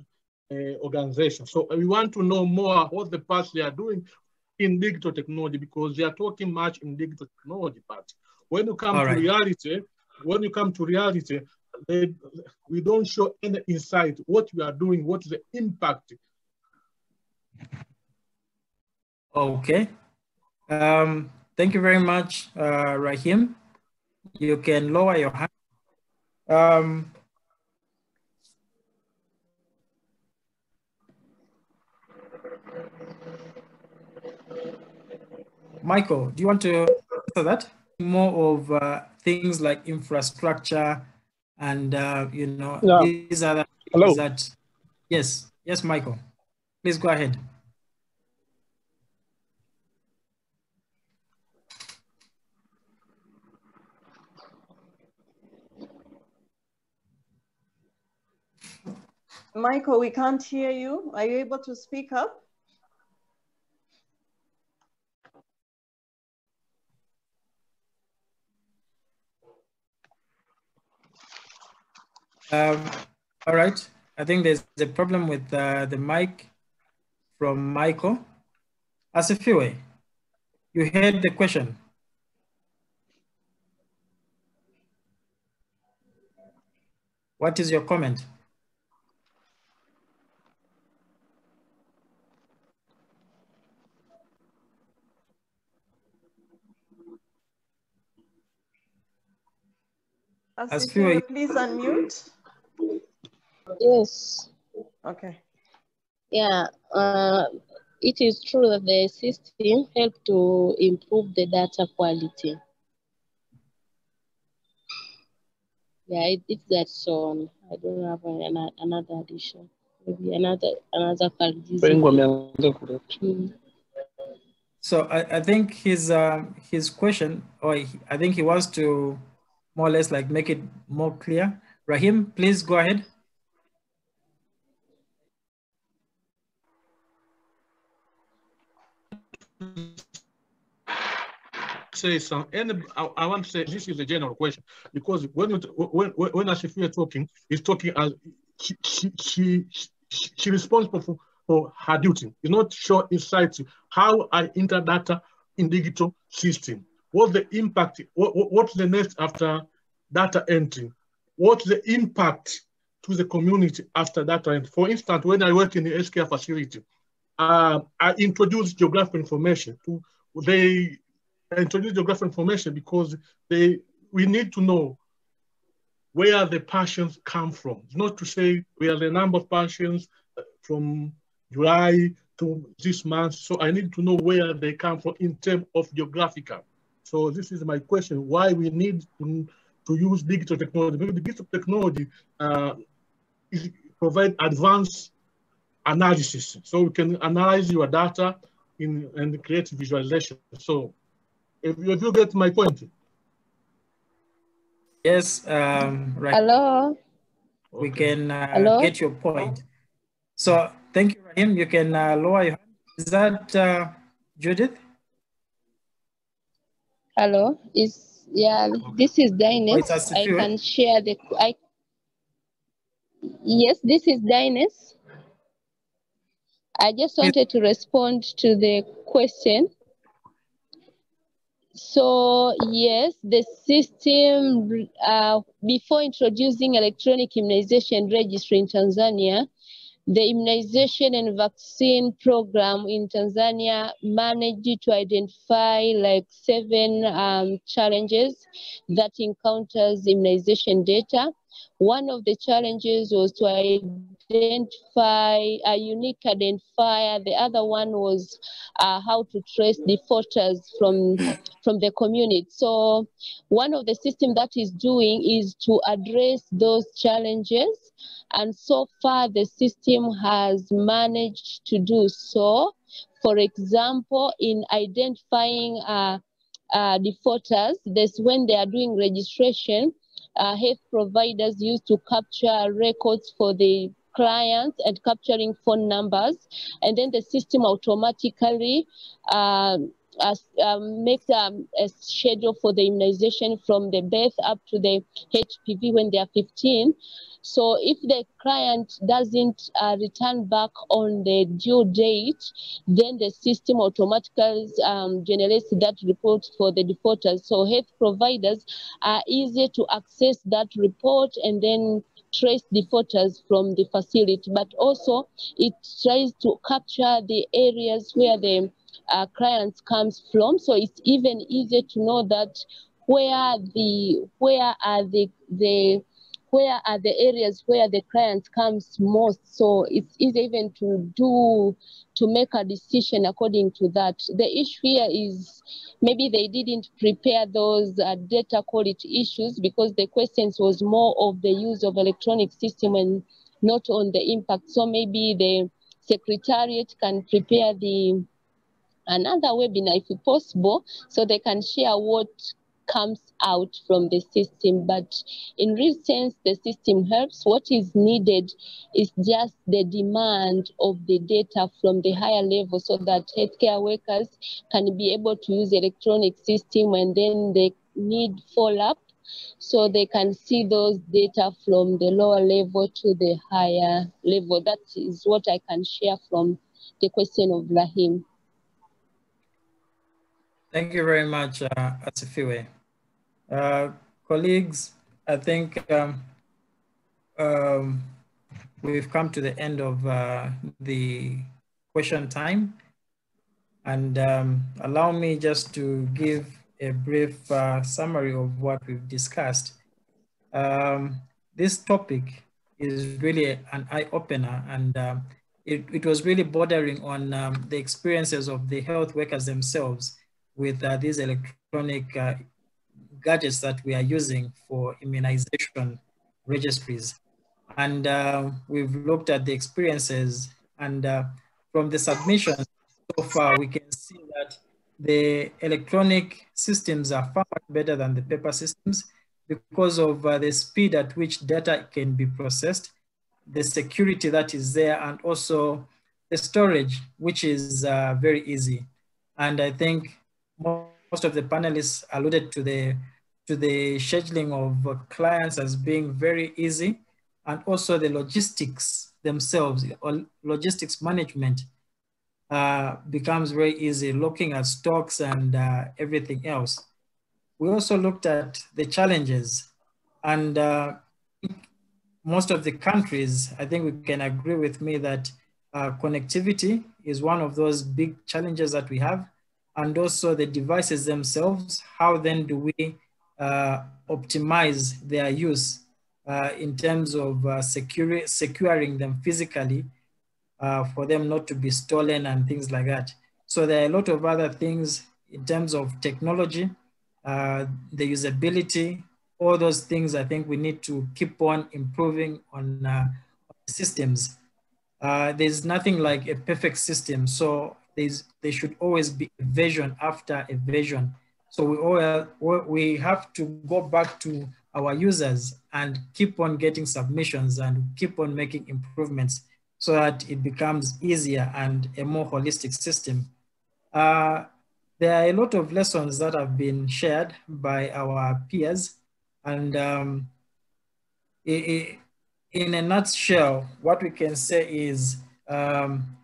uh, organizations. So we want to know more what the past they are doing in digital technology because they are talking much in digital technology, but when you come All to right. reality, when you come to reality, they, we don't show any insight what we are doing, what is the impact. Okay. Um, thank you very much, uh, Rahim. You can lower your hand. Um, Michael, do you want to answer that? More of uh, things like infrastructure and, uh, you know, yeah. these are the Hello. that, yes, yes, Michael, please go ahead. Michael, we can't hear you. Are you able to speak up? Um, all right. I think there's a problem with uh, the mic from Michael. Asifiwe, you heard the question. What is your comment? Asifiwe, please unmute. Yes. Okay. Yeah, uh, it is true that the system helped to improve the data quality. Yeah, it, it's that so I don't have an, another addition. Maybe another another mm. So I, I think his um, his question, or he, I think he wants to more or less like make it more clear. Rahim, please go ahead. say some, and I, I, want to say this is a general question because when when when Ashifia talking, he's talking as she she she, she, she responsible for, for her duty. It's not sure insight how I enter data in digital system. What's the impact? What, what's the next after data entry? What's the impact to the community after that entry? For instance, when I work in the healthcare facility, uh, I introduce geographical information to they introduce geographical information because they we need to know where the patients come from. It's not to say we are the number of patients uh, from July to this month. So I need to know where they come from in terms of geographical. So this is my question, why we need to, to use digital technology. Because the digital technology uh, is, provide advanced analysis. So we can analyze your data in, and create visualization. So if, if you get my point. Yes, um, right. Hello. We can uh, get your point. So thank you, Rahim. You can uh, lower your hand. Is that uh, Judith? Hello. Is yeah. This is Dines. Oh, I can share the. I. Yes, this is Dines. I just wanted to respond to the question. So yes, the system, uh, before introducing electronic immunization registry in Tanzania, the immunization and vaccine program in Tanzania managed to identify like seven um, challenges that encounters immunization data. One of the challenges was to identify a unique identifier. The other one was uh, how to trace defaulters from, from the community. So one of the system that is doing is to address those challenges. And so far the system has managed to do so. For example, in identifying uh, uh, defaulters, when they are doing registration, uh, health providers use to capture records for the clients and capturing phone numbers. And then the system automatically uh, as, um, makes um, a schedule for the immunization from the birth up to the HPV when they are 15. So if the client doesn't uh, return back on the due date, then the system automatically um, generates that report for the defaulters. So health providers are easy to access that report and then trace defaulters from the facility, but also it tries to capture the areas where the uh, clients comes from. So it's even easier to know that where the where are the the where are the areas where the client comes most. So it's easy even to do, to make a decision according to that. The issue here is maybe they didn't prepare those uh, data quality issues because the questions was more of the use of electronic system and not on the impact. So maybe the secretariat can prepare the another webinar if possible so they can share what comes out from the system. But in real sense, the system helps. What is needed is just the demand of the data from the higher level so that healthcare workers can be able to use electronic system and then they need follow-up so they can see those data from the lower level to the higher level. That is what I can share from the question of Rahim. Thank you very much, uh, Asifiwe. Uh, colleagues, I think um, um, we've come to the end of uh, the question time. And um, allow me just to give a brief uh, summary of what we've discussed. Um, this topic is really an eye-opener and uh, it, it, was really bordering on um, the experiences of the health workers themselves with uh, these electronic uh, gadgets that we are using for immunization registries. And uh, we've looked at the experiences and uh, from the submissions so far, we can see that the electronic systems are far better than the paper systems because of uh, the speed at which data can be processed, the security that is there, and also the storage, which is uh, very easy. And I think most of the panelists alluded to the to the scheduling of clients as being very easy, and also the logistics themselves, or logistics management uh, becomes very easy, looking at stocks and uh, everything else. We also looked at the challenges and uh, most of the countries, I think we can agree with me that uh, connectivity is one of those big challenges that we have. And also the devices themselves, how then do we uh, optimize their use uh, in terms of uh, secure, securing them physically uh, for them not to be stolen and things like that. So there are a lot of other things in terms of technology, uh, the usability, all those things I think we need to keep on improving on uh, systems. Uh, there's nothing like a perfect system. So there's, there should always be a version after a version. So we, all, we have to go back to our users and keep on getting submissions and keep on making improvements so that it becomes easier and a more holistic system. Uh, there are a lot of lessons that have been shared by our peers and um, in a nutshell, what we can say is um,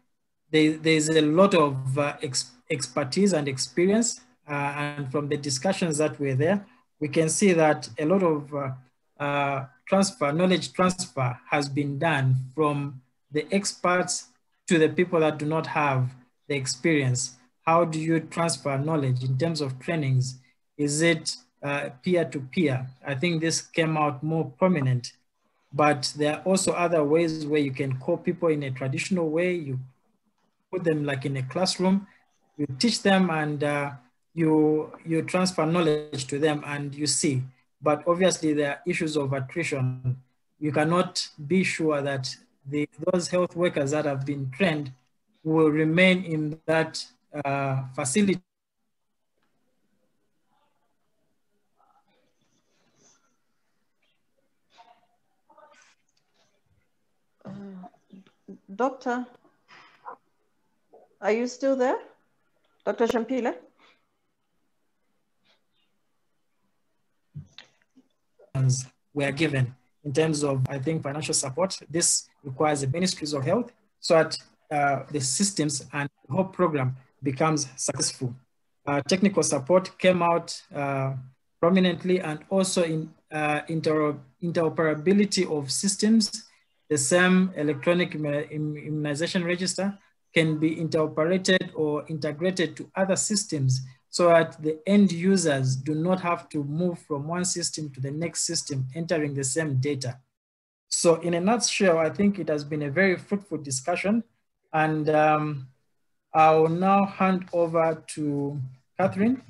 there, there's a lot of uh, ex expertise and experience. Uh, and from the discussions that were there, we can see that a lot of uh, uh transfer, knowledge transfer has been done from the experts to the people that do not have the experience. How do you transfer knowledge in terms of trainings? Is it uh, peer-to-peer? I think this came out more prominent, but there are also other ways where you can call people in a traditional way. You put them like in a classroom, you teach them and uh, you, you transfer knowledge to them and you see. But obviously there are issues of attrition. You cannot be sure that the, those health workers that have been trained will remain in that uh, facility uh, Doctor, are you still there? Dr. Shampile? were given in terms of, I think, financial support. This requires the ministries of health so that uh, the systems and the whole program becomes successful. Uh, technical support came out uh, prominently and also in uh, inter interoperability of systems. The same electronic immunization register can be interoperated or integrated to other systems so that the end users do not have to move from one system to the next system, entering the same data. So in a nutshell, I think it has been a very fruitful discussion. And um, I'll now hand over to Catherine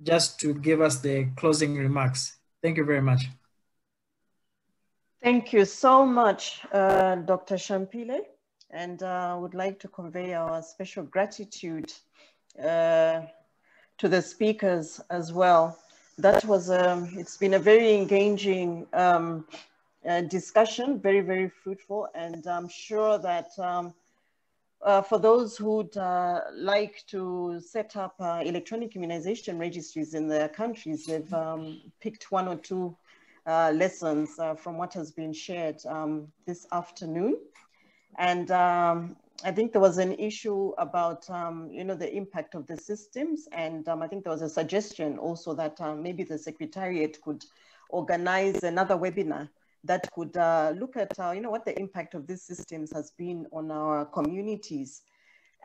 just to give us the closing remarks. Thank you very much. Thank you so much, uh, Dr. Shampile. And I uh, would like to convey our special gratitude uh, to the speakers as well. That was, um, it's been a very engaging um, uh, discussion, very, very fruitful. And I'm sure that um, uh, for those who'd uh, like to set up uh, electronic immunization registries in their countries, they've um, picked one or two uh, lessons uh, from what has been shared um, this afternoon. And um, I think there was an issue about, um, you know, the impact of the systems. And um, I think there was a suggestion also that uh, maybe the Secretariat could organize another webinar that could uh, look at, uh, you know, what the impact of these systems has been on our communities.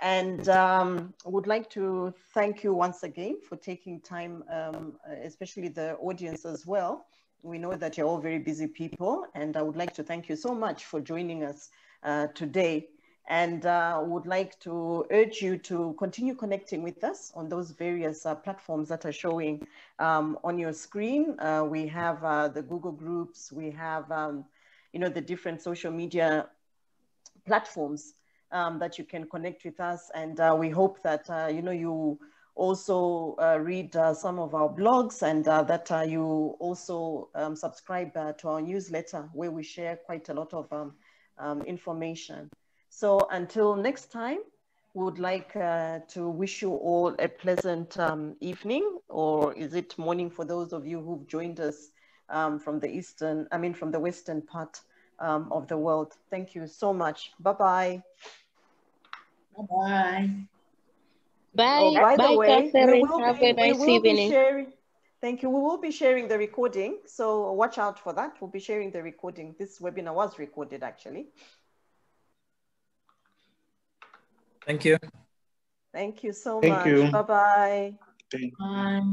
And um, would like to thank you once again for taking time, um, especially the audience as well. We know that you're all very busy people, and I would like to thank you so much for joining us uh, today and uh, would like to urge you to continue connecting with us on those various uh, platforms that are showing um, on your screen. Uh, we have uh, the Google Groups, we have, um, you know, the different social media platforms um, that you can connect with us. And uh, we hope that, uh, you know, you also read some of our blogs and that you also um, subscribe to our newsletter where we share quite a lot of um, um, information. So until next time, we would like uh, to wish you all a pleasant um, evening or is it morning for those of you who've joined us um, from the eastern, I mean from the western part um, of the world. Thank you so much. Bye-bye. Bye-bye. Bye. Oh, by Bye, the way, Catherine. we will Have be, a nice we will be sharing. Thank you. We will be sharing the recording, so watch out for that. We'll be sharing the recording. This webinar was recorded actually. Thank you. Thank you so Thank much. you. Bye bye. Bye.